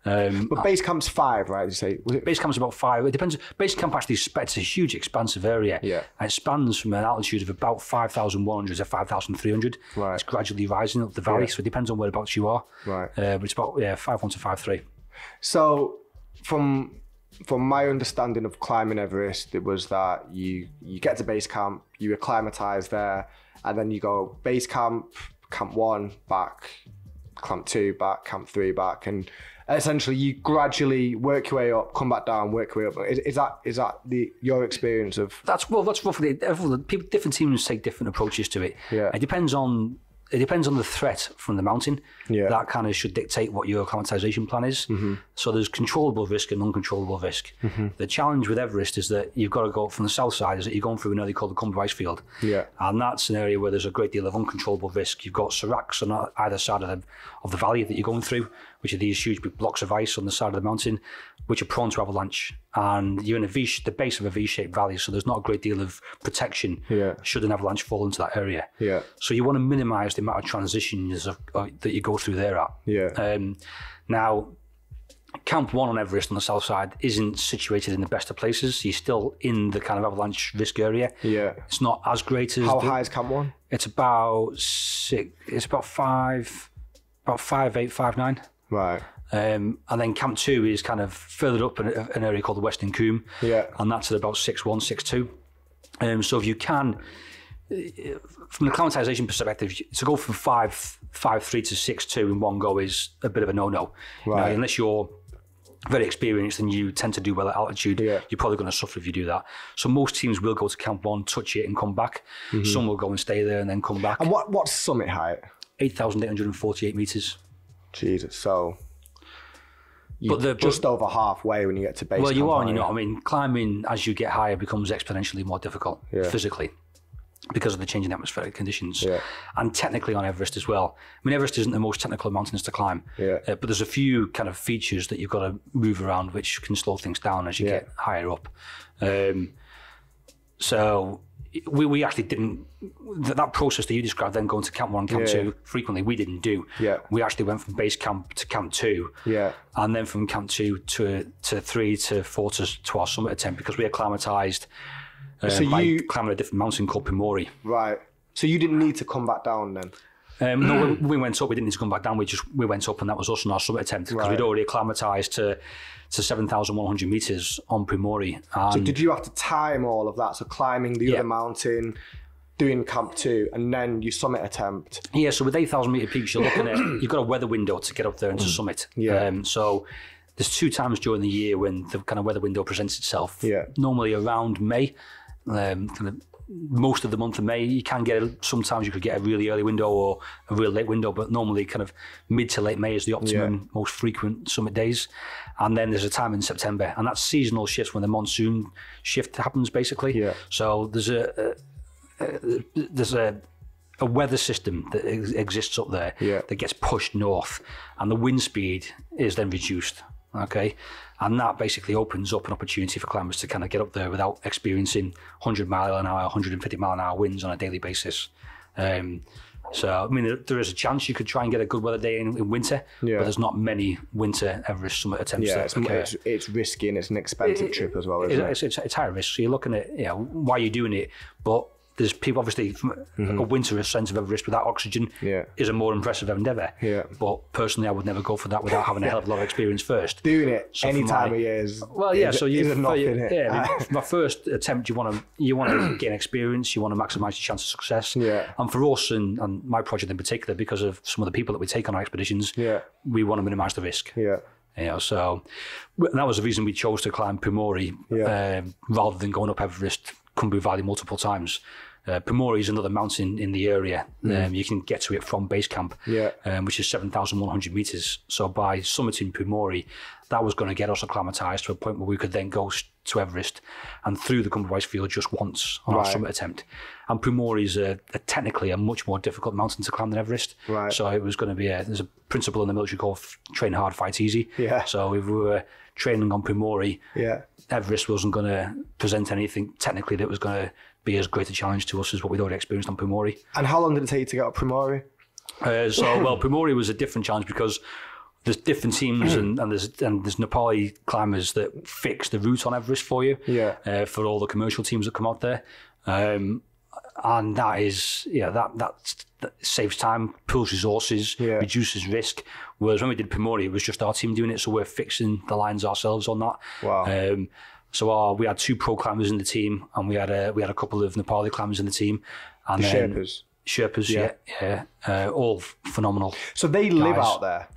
Um, But base camp's five, right? You say? Was it? Base camp's about five. It depends. Base camp actually it's a huge expansive area. Yeah. And it spans from an altitude of about 5,100 to 5,300. Right. It's gradually rising up the valley, Yeah. so it depends on whereabouts you are. Right. Uh, but it's about, yeah, 5,1 to 5,3. So, from from my understanding of climbing Everest, it was that you you get to base camp, you acclimatise there, and then you go base camp, camp one, back, camp two, back, camp three, back, and essentially you gradually work your way up, come back down, work your way up. Is, is that is that the your experience of? That's well. That's roughly people. Different teams take different approaches to it. Yeah. It depends on it depends on the threat from the mountain. Yeah. Mm-hmm. That kind of should dictate what your acclimatization plan is. So there's controllable risk and uncontrollable risk. The challenge with Everest is that you've got to go up from the south side. Is that you're going through an area called the Khumbu Ice Field. Yeah. And that's an area where there's a great deal of uncontrollable risk. You've got seracs on either side of the of the valley that you're going through, which are these huge blocks of ice on the side of the mountain, which are prone to avalanche. And you're in a V, the base of a V-shaped valley, so there's not a great deal of protection Yeah. should an avalanche fall into that area. Yeah. So you want to minimise the amount of transitions of, uh, that you go through there at. Yeah. Um, now, Camp One on Everest on the south side isn't situated in the best of places. You're still in the kind of avalanche risk area. Yeah. It's not as great as How the- high is camp one? it's about six. It's about five, about five eight, five nine. Right. Um, and then Camp Two is kind of further up in an area called the Western Coombe. Yeah. And that's at about six one, six two. Um, so if you can, from the acclimatization perspective, to go from five five three to six two in one go is a bit of a no no. Right. unless you're very experienced and you tend to do well at altitude, Yeah. you're probably going to suffer if you do that. So most teams will go to camp one, touch it, and come back. Mm-hmm. Some will go and stay there and then come back. And what what's summit height? 8,848 meters. Jesus. So. You're But the- just over halfway when you get to base Well, you are, and you know, I mean, climbing as you get higher becomes exponentially more difficult Yeah. physically because of the changing atmospheric conditions. Yeah. And technically on Everest as well. I mean, Everest isn't the most technical of mountains to climb, Yeah. uh, but there's a few kind of features that you've got to move around which can slow things down as you get higher up. Um, so we, we actually didn't that, that process that you described then going to camp one camp Yeah. two frequently we didn't do Yeah. we actually went from base camp to camp two Yeah. and then from camp two to to three to four to, to our summit attempt because we acclimatized um, So by you- climbing a different mountain called Pumori. Right. So you didn't need to come back down then. Um, no, when we went up, we didn't need to come back down. We just we went up, and that was us on our summit attempt because Right. we'd already acclimatized to to seven thousand one hundred meters on Pumori. And So did you have to time all of that? So climbing the Yeah. other mountain, doing camp two, and then your summit attempt. Yeah, so with 8,000 metre peaks, you're looking at, you've got a weather window to get up there into summit. Yeah. Um, so there's two times during the year when the kind of weather window presents itself. Yeah. Normally around May, um, kind of most of the month of May, you can get, a, sometimes you could get a really early window or a real late window, but normally kind of mid to late May is the optimum, most frequent summit days. And then there's a time in September, and that's seasonal shifts when the monsoon shift happens, basically. Yeah. So there's a, there's a a weather system that ex- exists up there Yeah. that gets pushed north, and the wind speed is then reduced. Okay, and that basically opens up an opportunity for climbers to kind of get up there without experiencing 100 mile an hour, 150 mile an hour winds on a daily basis. Um, so, I mean, there, is a chance you could try and get a good weather day in, in winter, Yeah. but there's not many winter Everest summit attempts. Yeah, it's, it's, it's risky and it's an expensive trip as well, isn't it? It's, it's, it's high risk. So you're looking at you know why you're doing it, but there's people obviously from a winter ascent of Everest without oxygen Mm-hmm. Yeah. is a more impressive endeavour. Yeah. But personally, I would never go for that without having a hell of a lot of experience first. Doing it So any time my- of year is Well, yeah. is, so you, for, innit? yeah. I mean, for my first attempt, you want to you want to gain experience. You want to maximise your chance of success. Yeah. And for us and, and my project in particular, because of some of the people that we take on our expeditions, Yeah. we want to minimise the risk. yeah, You know, so that was the reason we chose to climb Pumori Yeah. um, rather than going up Everest, Khumbu Valley multiple times. Uh, Pumori is another mountain in the area. Um, you can get to it from base camp, Mm. Yeah. um, which is 7,100 meters. So by summiting Pumori, that was going to get us acclimatized to a point where we could then go to Everest and through the Khumbu Ice Field just once on our summit attempt. And Pumori is a, a technically a much more difficult mountain to climb than Everest. Right. So it was going to be a, there's a principle in the military called train hard, fight easy. Yeah. So if we were training on Pumori, Yeah. Everest wasn't going to present anything technically that was going to be as great a challenge to us as what we'd already experienced on Pumori. And how long did it take you to get up Pumori? Uh, so, well, Pumori was a different challenge because there's different teams and, and there's and there's Nepali climbers that fix the route on Everest for you. Yeah. Uh, for all the commercial teams that come out there, um, and that is yeah that that, that saves time, pulls resources, Yeah. reduces risk. Whereas when we did Pumori, it was just our team doing it, so we're fixing the lines ourselves on that. Wow. Um, so our, we had two pro climbers in the team, and we had a we had a couple of Nepali climbers in the team, and The then Sherpas. Sherpas, yeah, yeah, uh, all phenomenal. So they live Guys. out there.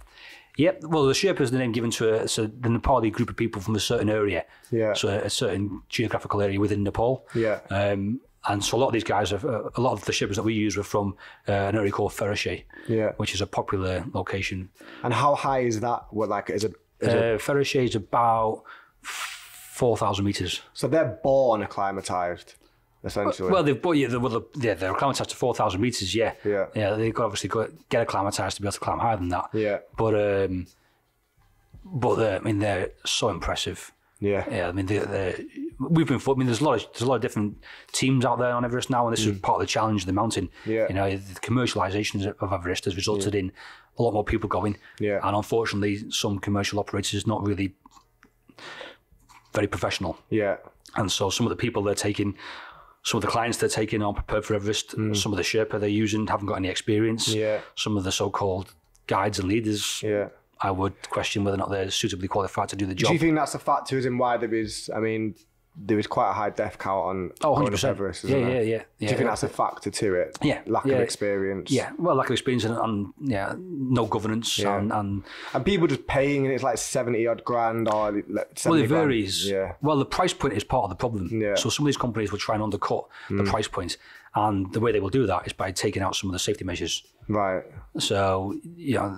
Yep. Well, the Sherpa is the name given to a, so the Nepali group of people from a certain area. Yeah. So a certain geographical area within Nepal. Yeah. Um, and so a lot of these guys, are, uh, a lot of the Sherpas that we use were from uh, an area called Pheriche, Yeah. which is a popular location. And how high is that? What like is it? Is Uh, is about four thousand meters. so they're born acclimatized, essentially. Well, they've but yeah, they're, well, they're, yeah, they're acclimatized to four thousand meters. Yeah. Yeah. Yeah. They've got obviously got get acclimatized to be able to climb higher than that. Yeah. But um, but they're, I mean they're so impressive. yeah. Yeah, I mean, they they we've been. I mean, there's a lot of there's a lot of different teams out there on Everest now, and this is part of the challenge of the mountain. Mm. Yeah. You know, the commercialisation of Everest has resulted in a lot more people going. Yeah. And unfortunately, some commercial operators not really very professional, Yeah. and so some of the people they're taking. Some of the clients they're taking aren't prepared for Everest. Some of the Sherpa they're using haven't got any experience. Mm. Yeah. Some of the so-called guides and leaders, Yeah. I would question whether or not they're suitably qualified to do the job. Do you think that's a factor as in why there is? I mean, there is quite a high death count on Oh, going 100%. up Everest. Yeah, yeah, there? yeah, Do yeah. you think that's a factor to it? Yeah, Lack yeah. of experience. Yeah, well, lack of experience and, and yeah, no governance Yeah. and, and And people just paying, and it's like seventy odd grand or well, 70 it grand. varies. Yeah. Well, the price point is part of the problem. Yeah. Mm. So some of these companies will try and undercut the price point, and the way they will do that is by taking out some of the safety measures. Right. So you know,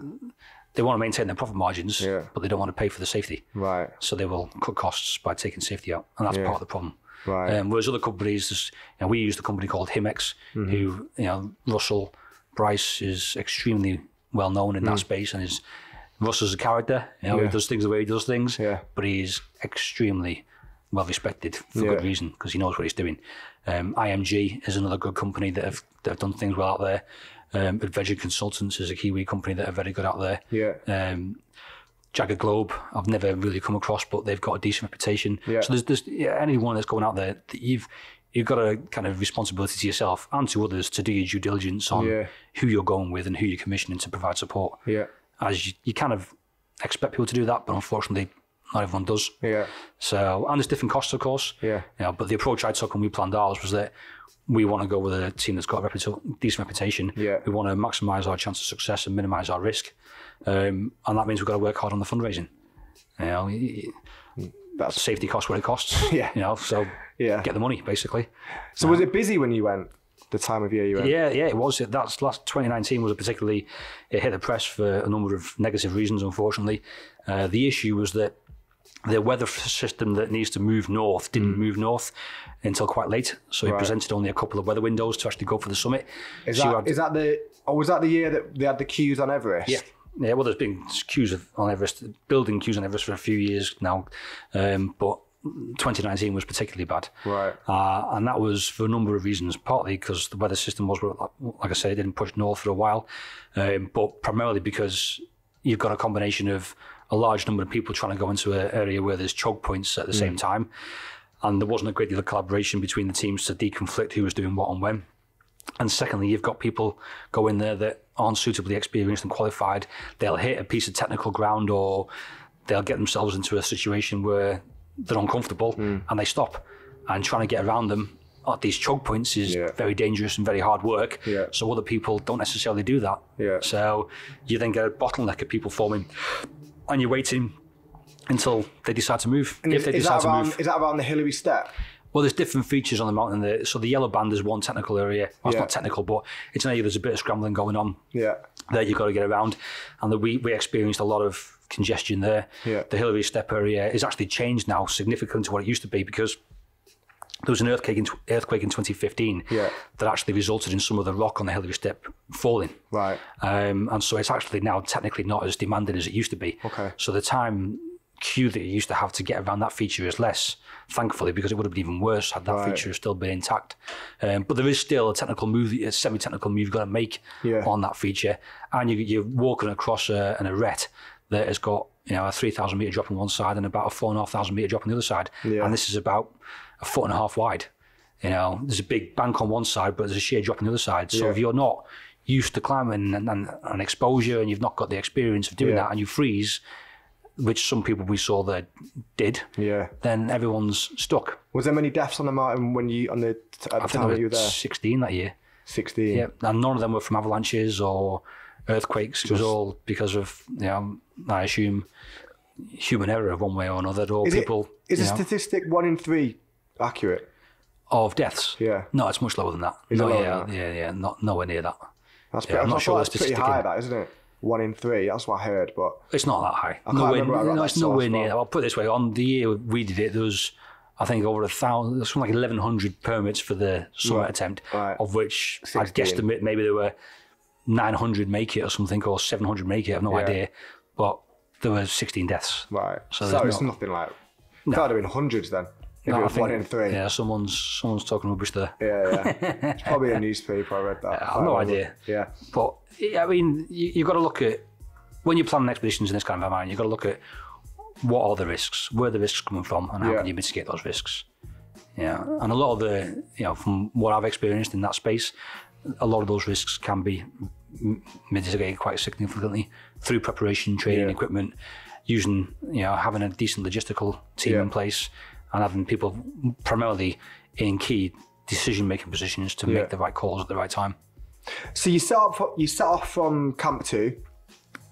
they want to maintain their profit margins, Yeah. but they don't want to pay for the safety. Right. So they will cut costs by taking safety out, and that's part of the problem. Right. Um, whereas other companies, you know, we used a company called Himex, Mm-hmm. who you know Russell Brice is extremely well known in that Mm. space, and is Russell's a character. You know, Yeah. he does things the way he does things, Yeah. but he's extremely well respected for good reason because he knows what he's doing. Um, IMG is another good company that have that have done things well out there. Um, Adventure Consultants is a Kiwi company that are very good out there. Yeah. Um, Jagged Globe, I've never really come across, but they've got a decent reputation. Yeah. So there's, there's yeah, anyone that's going out there, that you've you've got a kind of responsibility to yourself and to others to do your due diligence on Yeah. who you're going with and who you're commissioning to provide support. Yeah. As you, you kind of expect people to do that, but unfortunately, not everyone does. Yeah. So, and there's different costs, of course. Yeah. You know, but the approach I took when we planned ours was that we want to go with a team that's got a reputa- decent reputation. Yeah. We want to maximise our chance of success and minimise our risk. Um, and that means we've got to work hard on the fundraising. You know, That's safety costs what it costs. Yeah. You know, so Yeah. get the money, basically. So was it busy when you went? The time of year you went? Yeah, yeah, it was. That's last 2019 was a particularly it hit the press for a number of negative reasons. Unfortunately, uh, the issue was that the weather system that needs to move north didn't move north until quite late. So it Mm. Right. presented only a couple of weather windows to actually go for the summit. Is So that had- is that the? Or was that the year that they had the queues on Everest? yeah. Yeah, well, there's been queues on Everest, building queues on Everest for a few years now, um, but 2019 was particularly bad. Right. Uh, and that was for a number of reasons. Partly because the weather system was, like I said, it didn't push north for a while, um, but primarily because you've got a combination of a large number of people trying to go into an area where there's choke points at the same mm. time, and there wasn't a great deal of collaboration between the teams to deconflict who was doing what and when. And secondly, you've got people go in there that aren't suitably experienced and qualified. They'll hit a piece of technical ground or they'll get themselves into a situation where they're uncomfortable hmm. and they stop. And trying to get around them at these choke points is Yeah. very dangerous and very hard work. Yeah. So other people don't necessarily do that. Yeah. So you then get a bottleneck of people forming and you're waiting until they decide to move. And if is, they is decide that to around? move. Is that around the Hillary Step? Well, there's different features on the mountain. There. So the yellow band is one technical area. Well, it's Yeah. not technical, but it's an area there's a bit of scrambling going on Yeah. that you've got to get around. And the, we, we experienced a lot of congestion there. Yeah. The Hillary Step area is actually changed now significantly to what it used to be because there was an earthquake in, earthquake in 2015 Yeah. that actually resulted in some of the rock on the Hillary Step falling. Right. Um, and so it's actually now technically not as demanding as it used to be. Okay. So the time queue that you used to have to get around that feature is less, thankfully, because it would have been even worse had that Right. feature still been intact. Um, but there is still a technical move, a semi-technical move you've got to make Yeah. on that feature, and you, you're walking across a, an arete that has got you know a three thousand meter drop on one side and about a four and a half thousand meter drop on the other side, Yeah. and this is about a foot and a half wide. You know, there's a big bank on one side, but there's a sheer drop on the other side. So Yeah. if you're not used to climbing and, and, and exposure, and you've not got the experience of doing Yeah. that, and you freeze, which some people we saw that did, Yeah. then everyone's stuck. Was there many deaths on the mountain when you on the at the I think time there that you were there? 16 that year. Sixteen. Yeah, and none of them were from avalanches or earthquakes. It was all because of, you know, I assume human error one way or another, or Is, it, people is you the statistic one in three accurate? of deaths. Yeah. No, it's much lower than that. Is no, yeah, yeah, yeah, not nowhere near that. That's, Yeah, pretty, I'm not sure that's pretty high, in- that isn't it? One in three. That's what I heard, but It's not that high. I can't nowhere, remember where I got no, it's nowhere near. I'll put it this way: on the year we did it, there was, I think, over a thousand, something like eleven hundred permits for the summit Right, attempt, right. of which I'd guesstimate maybe there were nine hundred make it or something, or seven hundred make it. I've no Yeah. idea, but there were sixteen deaths. right. So So, it's no- nothing like. No. That'd have been hundreds then. If No, it was think- one in three. Yeah, someone's someone's talking rubbish there. Yeah, yeah. it's probably a newspaper. I read that. I've no idea. Yeah. But yeah, I mean, you, you've got to look at when you're planning expeditions in this kind of environment. You've got to look at what are the risks, where are the risks coming from, and how Yeah. can you mitigate those risks. Yeah, and a lot of the, you know, from what I've experienced in that space, a lot of those risks can be mitigated quite significantly through preparation, training, Yeah. equipment, using, you know, having a decent logistical team Yeah. in place, and having people primarily in key decision-making positions to Yeah. make the right calls at the right time. So you set off. You set off from Camp Two.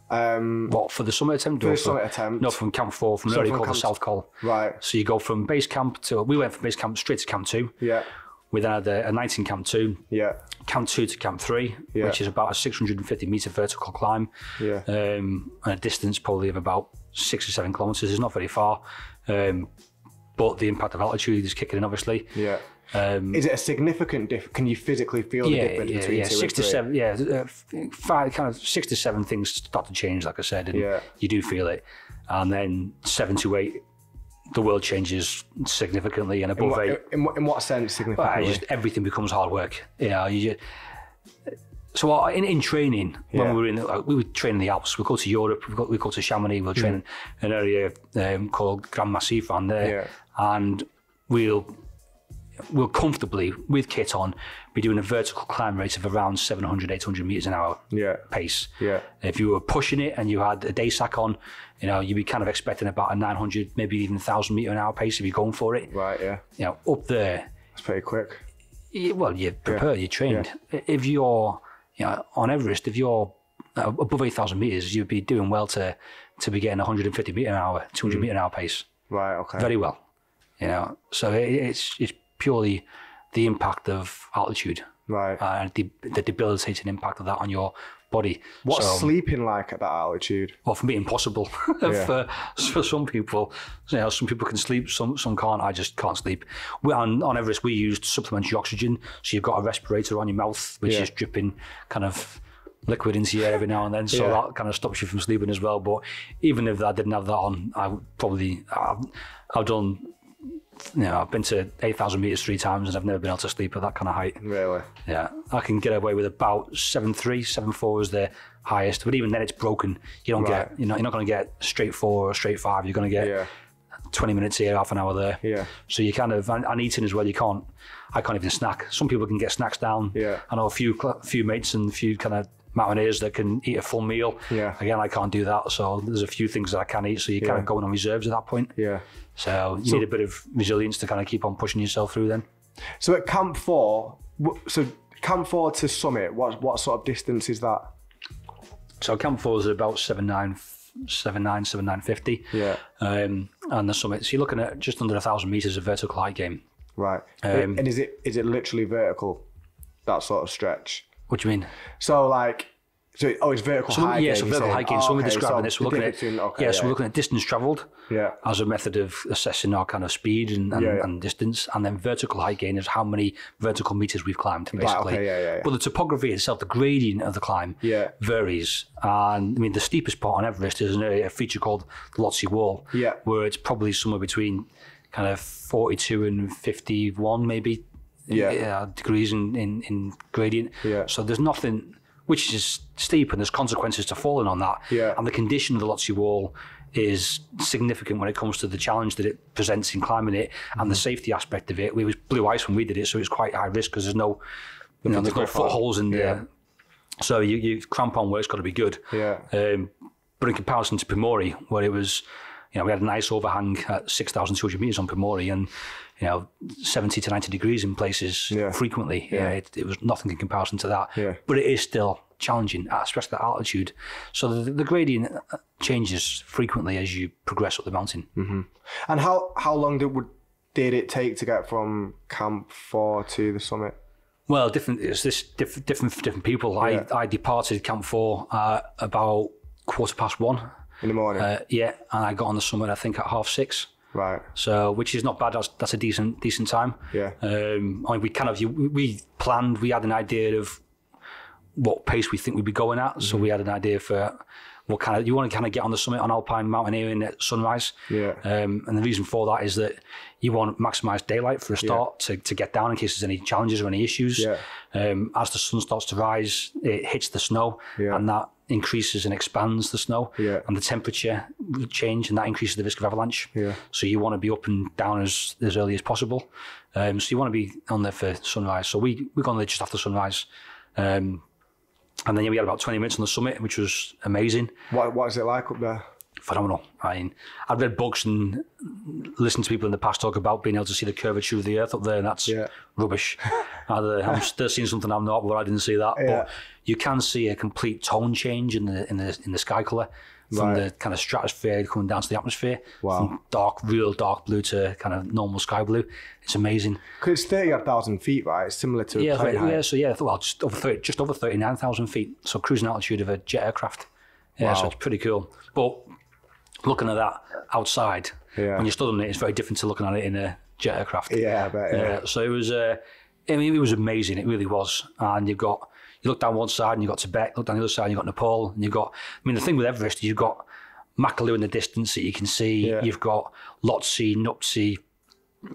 Um, What for the summit attempt? For the summit attempt. No, from Camp Four, from an So area from called the South Col. right. So you go from base camp to we went from base camp straight to Camp Two. Yeah. We then had a, a night in Camp Two, Yeah. Camp Two to Camp Three, Yeah. which is about a 650 meter vertical climb. Yeah. Um, and a distance probably of about six or seven kilometers. It's not very far, um, but the impact of altitude is kicking in, obviously. Yeah. Um, Is it a significant difference? Can you physically feel the difference yeah, between yeah. two Six and to seven, yeah, uh, five, kind of six to seven things start to change, like I said, and Yeah. you do feel it. And then seven to eight, the world changes significantly, and In above what, eight, in, what, in what sense significantly? it's just everything becomes hard work. You know, you just, so uh, in, in training, when we were in, like, we would train in the Alps. We go to Europe. We go, we go to Chamonix. We'll train in an area um, called Grand Massif around there, Yeah. And we'll we'll comfortably with kit on be doing a vertical climb rate of around 700, 800 meters an hour Yeah. pace. Yeah. If you were pushing it and you had a day sack on, you know, you'd be kind of expecting about a 900, maybe even 1,000 meter an hour pace if you're going for it. Right. Yeah. You know, up there, It's pretty quick. you, well, you're prepared, you're trained. If you're, you know, on Everest, if you're uh, above 8,000 meters, you'd be doing well to to be getting 150 meter an hour, 200 Mm. meter an hour pace. Right. Okay. Very well, you know. So it, it's it's purely the impact of altitude right. Uh, and the, the debilitating impact of that on your body. What's so, sleeping like at that altitude? well, for me, impossible. for for some people, you know, some people can sleep, some some can't. I just can't sleep. We, on, on Everest, we used supplementary oxygen, so you've got a respirator on your mouth, which Yeah. is dripping kind of liquid into your air every now and then, so Yeah. that kind of stops you from sleeping as well. But even if I didn't have that on, I would probably I've, I've done. You know, I've been to 8,000 meters three times and I've never been able to sleep at that kind of height. Really? Yeah, I can get away with about seven three, seven four is the highest, but even then it's broken. You don't Right. get, you know, you're not going to get straight four or straight five. You're going to get Yeah. 20 minutes here, half an hour there. Yeah. So you kind of, and, and eating as well. You can't. I can't even snack. Some people can get snacks down. Yeah. I know a few, cl- few mates and a few kind of mountaineers that can eat a full meal. Yeah. Again, I can't do that. So there's a few things that I can eat. So you're kind Yeah. of going on reserves at that point. Yeah. So you need a bit of resilience to kind of keep on pushing yourself through. Then. So at Camp Four, so Camp Four to Summit, what what sort of distance is that? So Camp Four is about seven nine, seven nine, seven nine fifty. Yeah. Um, and the summit. So you're looking at just under a thousand meters of vertical height game. Right. Um, and is it is it literally vertical? That sort of stretch. What do you mean? So like So, oh, it's vertical Some, high yeah, gain, so vertical saying. high gain. Oh, so we're describing so this. We're looking at okay, yeah, so we're looking at distance travelled Yeah. as a method of assessing our kind of speed and, and, Yeah, yeah. and distance, and then vertical height gain is how many vertical meters we've climbed, basically. okay, yeah, yeah, yeah. But the topography itself, the gradient of the climb, Yeah. varies. And I mean, the steepest part on Everest is a, a feature called the Lhotse Wall, Yeah. where it's probably somewhere between kind of 42 and 51, maybe. Yeah. degrees in, in, in gradient. Yeah. So there's nothing which is steep and there's consequences to falling on that. Yeah. And the condition of the Lhotse Wall is significant when it comes to the challenge that it presents in climbing it and Mm-hmm. the safety aspect of it. We was blue ice when we did it, so it's quite high risk because there's no, you know, there's no footholes in Yeah. there. So you, you crampon work's got to be good. Yeah. Um, but in comparison to Pumori, where it was, you know, we had a nice overhang at 6,200 metres on Pumori and, you know, 70 to 90 degrees in places Yeah. frequently. Yeah. it, it was nothing in comparison to that. Yeah. But it is still challenging, especially at altitude. So the, the gradient uh, changes frequently as you progress up the mountain. And how how long did would did it take to get from Camp Four to the summit? Well, different. It's this diff, different for different people. Yeah. I, I departed Camp Four uh, about quarter past one. In the morning, Uh, yeah, and I got on the summit I think at half six. Right? So, which is not bad. That's that's a decent decent time. Yeah. Um, I mean, we kind of we- planned. We had an idea of what pace we think we'd be going at. So we had an idea for what kind of you want to kind of get on the summit on alpine mountaineering at sunrise. Yeah. Um, and the reason for that is that you want to maximise daylight for a start to, to get down in case there's any challenges or any issues. Yeah. Um, as the sun starts to rise, it hits the snow, Yeah. and that increases and expands the snow, Yeah. and the temperature will change, and that increases the risk of avalanche. Yeah. So you want to be up and down as, as early as possible. Um, so you want to be on there for sunrise. So we we got there just after sunrise. Um, and then yeah, we had about 20 minutes on the summit, which was amazing, What what is it like up there? Phenomenal. I mean, I've read books and listened to people in the past talk about being able to see the curvature of the earth up there, and that's Yeah. rubbish. Either I'm still seeing something I'm not, but I didn't see that. Yeah. But you can see a complete tone change in the in the in the sky color from Right. the kind of stratosphere coming down to the atmosphere, Wow. from dark, real dark blue to kind of normal sky blue. It's amazing. Because it's thirty odd thousand feet, right? It's similar to Yeah, plane right, yeah. So yeah, well, just over 30, just over thirty nine thousand feet. So cruising altitude of a jet aircraft. Yeah, so it's pretty cool. But looking at that outside, Yeah. when you stood on it, it's very different to looking at it in a jet aircraft. Yeah, yeah. Uh, so it was. Uh, I mean, it was amazing. It really was. And you've got you look down one side and you've got Tibet. Look down the other side and you've got Nepal. And you've got. I mean, the thing with Everest you've got Makalu in the distance that you can see. Yeah. You've got Lhotse, Nuptse,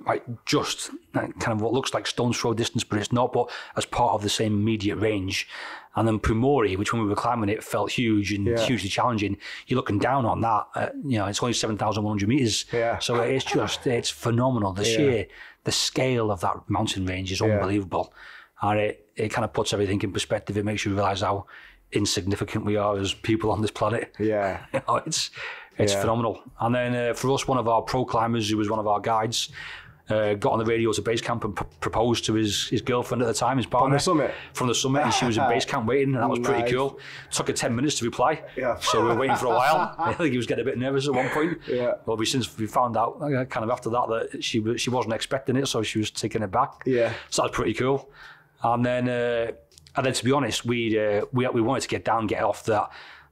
like just kind of what looks like stone's throw distance, but it's not. But as part of the same immediate range, and then Pumori, which when we were climbing it felt huge and Yeah. hugely challenging. You're looking down on that. Uh, you know, it's only seven thousand one hundred meters. Yeah. So it's just it's phenomenal. The sheer the scale of that mountain range is unbelievable, and it it kind of puts everything in perspective. It makes you realise how insignificant we are as people on this planet. Yeah. You know, it's it's Yeah. phenomenal. And then uh, for us, one of our pro climbers, who was one of our guides, uh, got on the radio to base camp and pr- proposed to his, his girlfriend at the time, his partner. the summit? From the summit, and she was in base camp waiting, and that was pretty Nice. cool. Took her 10 minutes to reply. Yeah. So we were waiting for a while. I think he was getting a bit nervous at one point. Yeah. Well, we since we found out uh, kind of after that that she she wasn't expecting it, so she was taking it back. Yeah. So that was pretty cool. And then, uh, and then to be honest, we uh, we we wanted to get down, get off that.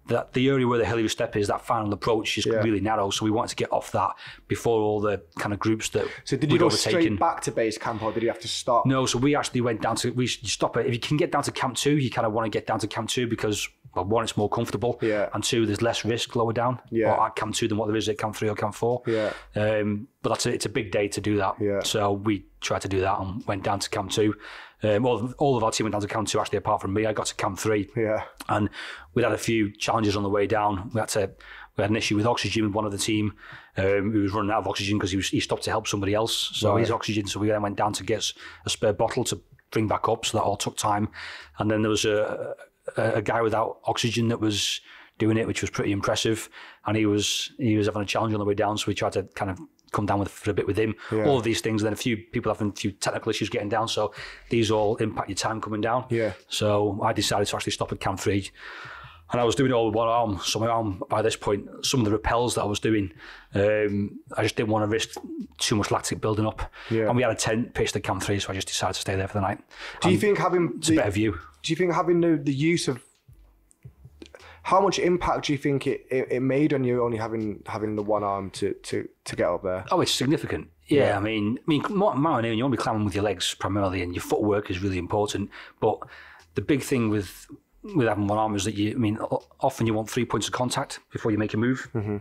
That the area where the Hillary step is, that final approach is Yeah. really narrow. So we wanted to get off that before all the kind of groups that So did you go overtaken. straight back to base camp, or did you have to stop? No, so we actually went down to we stop it. If you can get down to camp two, you kind of want to get down to camp two because well, one, it's more comfortable, Yeah. and two, there's less risk lower down, Yeah. or at camp two than what there is at camp three or camp four. Yeah. Um, but that's a, it's a big day to do that. Yeah. So we tried to do that and went down to camp two. Um, all, all of our team went down to camp two actually, apart from me. I got to camp three Yeah. and we had a few challenges on the way down. We had to we had an issue with oxygen with one of the team. Um, he was running out of oxygen because he was he stopped to help somebody else. So Right. his oxygen. So we then went down to get a spare bottle to bring back up. So that all took time. And then there was a a, a guy without oxygen that was doing it, which was pretty impressive. And he was he was having a challenge on the way down. So we tried to kind of come down with for a bit with him. All of these things. And then a few people having a few technical issues getting down. So these all impact your time coming down. Yeah. So I decided to actually stop at camp three. And I was doing it all with one arm. So my arm, by this point, some of the rappels that I was doing, um, I just didn't want to risk too much lactic building up. Yeah. And we had a tent pitched at camp three, so I just decided to stay there for the night. Do you think having it's a better view? Do you think having the, the use of How much impact do you think it, it, it made on you only having having the one arm to, to, to get up there? Oh, it's significant. Yeah, I mean, I mean, mo- mountaineering, you want to be climbing with your legs primarily, and your footwork is really important. But the big thing with with having one arm is that you, I mean, often you want three points of contact before you make a move. Mm-hmm.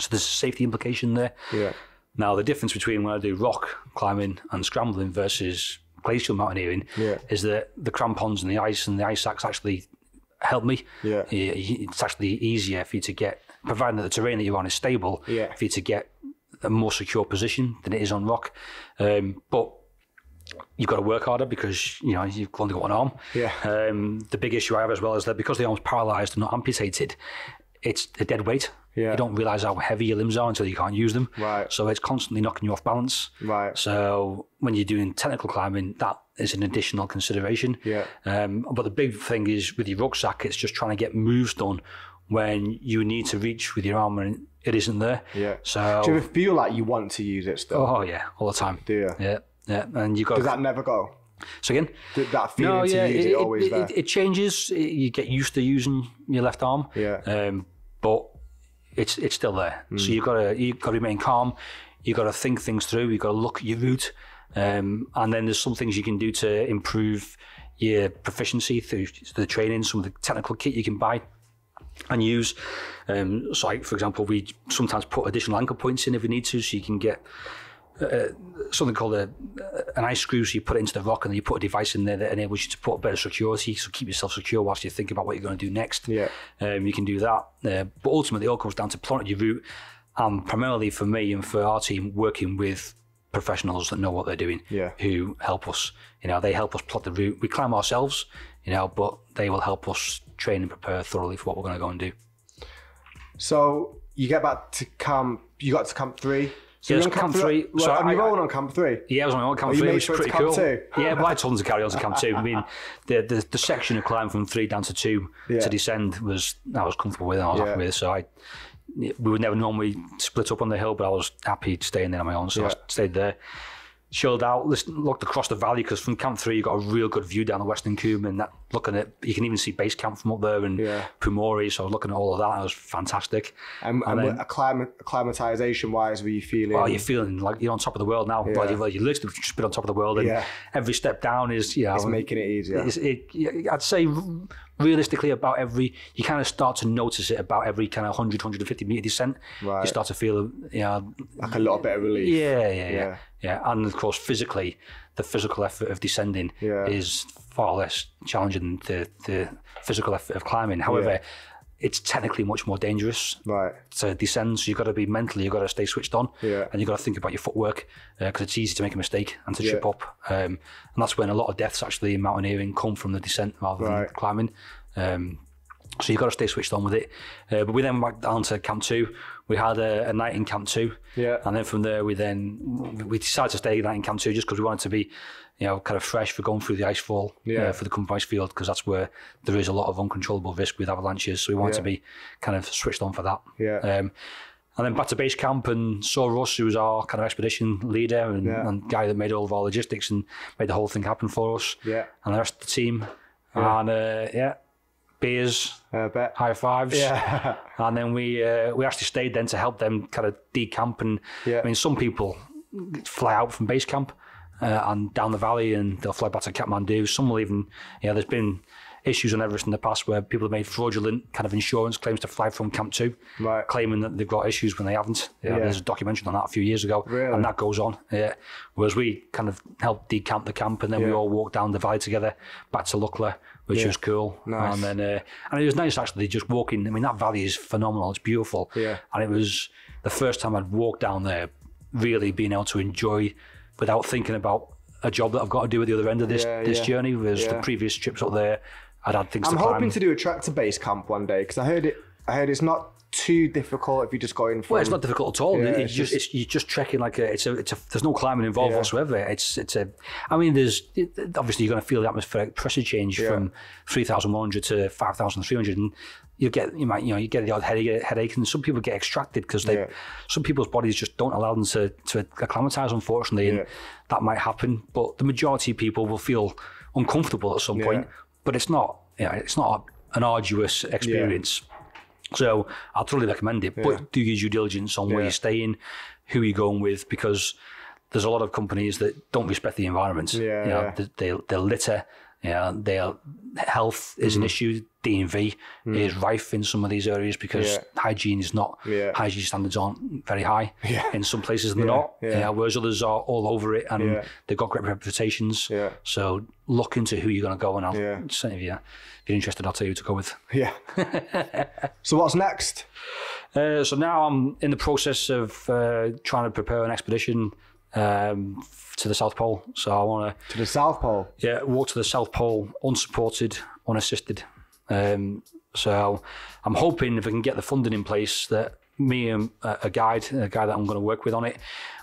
So there's a safety implication there. Yeah. Now, the difference between when I do rock climbing and scrambling versus glacial mountaineering Yeah. is that the crampons and the ice and the ice axe actually help me. Yeah. It's actually easier for you to get, provided that the terrain that you're on is stable, Yeah. for you to get a more secure position than it is on rock. Um, but you've got to work harder because you know you've only got one arm. Yeah. Um, the big issue I have as well is that because the arm's paralysed and not amputated, it's a dead weight. Yeah. You don't realise how heavy your limbs are until you can't use them. Right. So it's constantly knocking you off balance. Right. So when you're doing technical climbing, that is an additional consideration. Yeah. Um, but the big thing is with your rucksack, it's just trying to get moves done when you need to reach with your arm and it isn't there. Yeah. So Do you ever feel like you want to use it still? oh yeah, all the time. Do you? Yeah. Yeah. And you got Does that never go? so again. Th- That feeling No, to yeah, use it, it, always it, there. it, it changes. You get used to using your left arm. Yeah. Um, but it's it's still there. Hmm. So you've got to you got to remain calm. You've got to think things through. You've got to look at your route, um, and then there's some things you can do to improve your proficiency through the training. Some of the technical kit you can buy and use. Um, so, like for example, we sometimes put additional anchor points in if we need to, so you can get uh, something called a, an ice screw. So you put it into the rock, and then you put a device in there that enables you to put better security. So keep yourself secure whilst you think about what you're going to do next. Yeah. um, you can do that. Uh, but ultimately, it all comes down to plotting your route, and primarily for me and for our team, working with professionals that know what they're doing. Yeah. who help us. You know, they help us plot the route. We climb ourselves. You know, but they will help us train and prepare thoroughly for what we're going to go and do. So you get back to camp. You got to camp three. So Yeah, camp three. Well, So are you I- rolling on camp three? Yeah, I was on camp you three. It was sure pretty cool. two? Yeah, but I had tons of carry on to camp two. I mean, the, the the section of climb from three down to two Yeah. to descend was I was comfortable with and I was Yeah. happy with. So I we would never normally split up on the hill, but I was happy staying there on my own. So I stayed there. Chilled out, looked across the valley because from Camp Three you got a real good view down the Western Coombe, and that looking at you can even see base camp from up there and Yeah. Pumori. So I was looking at all of that. It was fantastic. And, and, then- acclim- acclimatization wise, were you feeling? Oh, you're feeling like you're on top of the world now. Yeah. Like, you've, you've literally just been on top of the world, and Yeah. every step down is, you know, it's making it easier. it's- it, I'd say realistically about every, you kind of start to notice it about every kind of 100, 150 meter descent. Right. You start to feel, you know, like a little bit of relief. yeah, yeah, yeah, Yeah. yeah, And of course, physically, the physical effort of descending Yeah. is far less challenging than the, the physical effort of climbing. However, Yeah. it's technically much more dangerous Right. to descend. So you've got to be mentally, you've got to stay switched on, Yeah. and you've got to think about your footwork because it's easy to make a mistake and to Yeah. trip up. Um, and that's when a lot of deaths actually in mountaineering come from the descent rather than Right. climbing. Um, so you've got to stay switched on with it. Uh, but we then went down to Camp Two. We had a, a night in Camp Two, Yeah. and then from there we then we decided to stay a night in Camp Two just because we wanted to be, you know, kind of fresh for going through the icefall Yeah. uh, for the Ice Field because that's where there is a lot of uncontrollable risk with avalanches. So we wanted Yeah. to be kind of switched on for that. Yeah. Um, and then back to base camp and saw Russ, who was our kind of expedition leader and, Yeah. and guy that made all of our logistics and made the whole thing happen for us. Yeah. And the rest of the team. And uh, yeah, beers, high fives. Yeah. And then we uh, we actually stayed then to help them kind of decamp. And Yeah. I mean, some people fly out from base camp uh, and down the valley and they'll fly back to Kathmandu. Some will even, you know, there's been issues on Everest in the past where people have made fraudulent kind of insurance claims to fly from Camp 2, Right. claiming that they've got issues when they haven't. You know, Yeah. There's a documentary on that a few years ago, Really? and that goes on. Yeah. Whereas we kind of helped decamp the camp and then we all walked down the valley together back to Lukla, which Yeah. was cool. Nice. And then, uh, and it was nice actually just walking. I mean, that valley is phenomenal. It's beautiful. Yeah. And it was the first time I'd walked down there, really being able to enjoy without thinking about a job that I've got to do at the other end of this Yeah, this yeah. journey. Whereas the previous trips up there, I'd had things I'm to hoping to do a track to base camp one day because I heard it. I heard it's not too difficult if you just go in. From, Well, it's not difficult at all. Yeah, it's, it's just, just- it's you're just trekking like a it's a it's a there's no climbing involved Yeah. whatsoever. It's it's a I mean there's obviously you're going to feel the atmospheric pressure change Yeah. from three thousand one hundred to five thousand three hundred, and you get you might you know you get the odd headache headache, and some people get extracted because they some people's bodies just don't allow them to to acclimatise unfortunately, and that might happen. But the majority of people will feel uncomfortable at some point. But it's not you know, it's not an arduous experience. So I'd totally recommend it, but do your due diligence on where Yeah. you're staying, who you're going with, because there's a lot of companies that don't respect the environment. Yeah, you know, yeah. they, they, they litter. Yeah, their health is an Mm-hmm. issue. D and V is rife in some of these areas because Yeah. hygiene is not Yeah. hygiene standards aren't very high Yeah. in some places and they're not. whereas others are all over it and they've got great reputations. Yeah. So look into who you're going to go and I'll Yeah. if you're, if you're interested, I'll tell you who to go with. Yeah. so what's next? Uh, so now I'm in the process of uh, trying to prepare an expedition um, to the South Pole. So I want to To the South Pole. yeah walk to the South Pole unsupported, unassisted. Um, so I'm hoping if I can get the funding in place that me and a, a guide, a guy that I'm going to work with on it,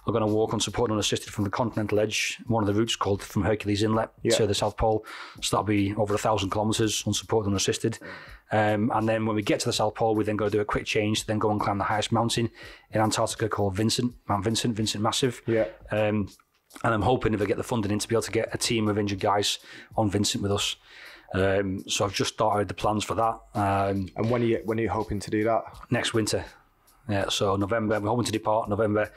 are going to walk on unsupported, unassisted from the continental edge, one of the routes called from Hercules Inlet Yeah. to the South Pole. So that'll be over a thousand kilometres unsupported, unassisted. Um, and then when we get to the South Pole, we then go do a quick change then go and climb the highest mountain in Antarctica called Vinson, Mount Vinson, Vinson Massif. Yeah. Um, and I'm hoping if I get the funding in to be able to get a team of injured guys on Vinson with us. Um, so I've just started the plans for that um, And when are you when are you hoping to do that? next winter. Yeah, so November. We're hoping to depart November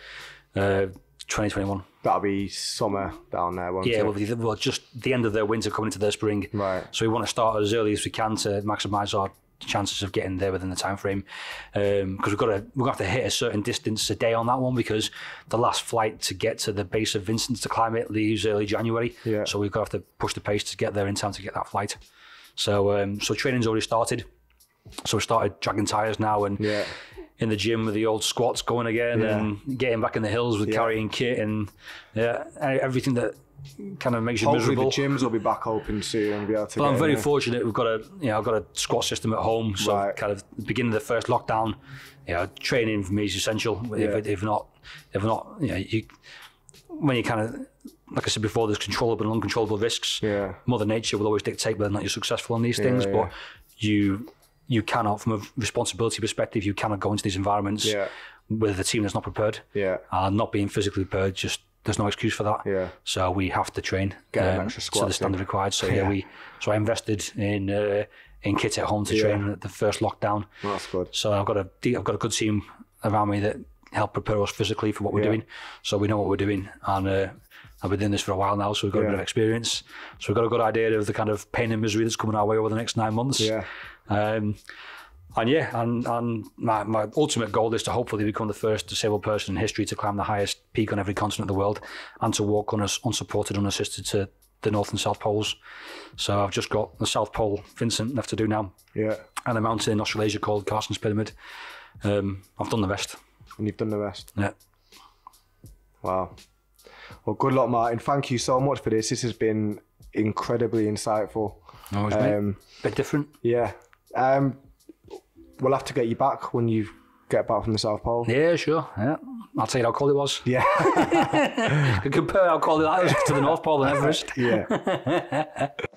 uh, 2021. That'll be summer down there, won't Yeah, it? well, well, just the end of their winter coming into their spring. Right. So we want to start as early as we can to maximise our chances of getting there within the time frame. Because we've got to we've got to hit a certain distance a day on that one because the last flight to get to the base of Vinson's to climb it leaves early January. Yeah. So we've got to to push the pace to get there in time to get that flight. So um, so training's already started. So we started dragging tires now and Yeah. in the gym with the old squats going again Yeah. and getting back in the hills with carrying kit and yeah everything that kind of makes you Hopefully miserable. the gyms will be back open soon and be able to Well, get I'm very in fortunate. We've got a you know I've got a squat system at home, so Right. kind of beginning of the first lockdown, you know, training for me is essential. Yeah. If, if not, if not, you know, you when you kind of like I said before, there's controllable and uncontrollable risks. Yeah. Mother Nature will always dictate whether or not you're successful in these things, yeah. but you you cannot, from a responsibility perspective, you cannot go into these environments Yeah. with a team that's not prepared. Yeah. And not being physically prepared, just there's no excuse for that. Yeah. So we have to train Get um, to the standard required. So yeah, Yeah. we so I invested in uh, in kit at home to Yeah. train at the first lockdown. That's good. So I've got a I've got a good team around me that help prepare us physically for what we're Yeah. doing. So we know what we're doing, and uh, I've been doing this for a while now, so we've got a bit of experience. So we've got a good idea of the kind of pain and misery that's coming our way over the next nine months. Yeah. Um, and yeah, and, and my, my ultimate goal is to hopefully become the first disabled person in history to climb the highest peak on every continent of the world and to walk uns unsupported, unassisted to the North and South Poles. So I've just got the South Pole, Vinson, left to do now, Yeah. and a mountain in Australasia called Carstensz Pyramid. Um, I've done the rest. And you've done the rest. Yeah. Wow. Well, good luck, Martin. Thank you so much for this. This has been incredibly insightful. Mate. Um, Bit different. yeah. Um, we'll have to get you back when you get back from the South Pole. Yeah, sure. Yeah. I'll tell you how cold it was. Yeah. Compare how cold it was to the North Pole and Everest. yeah.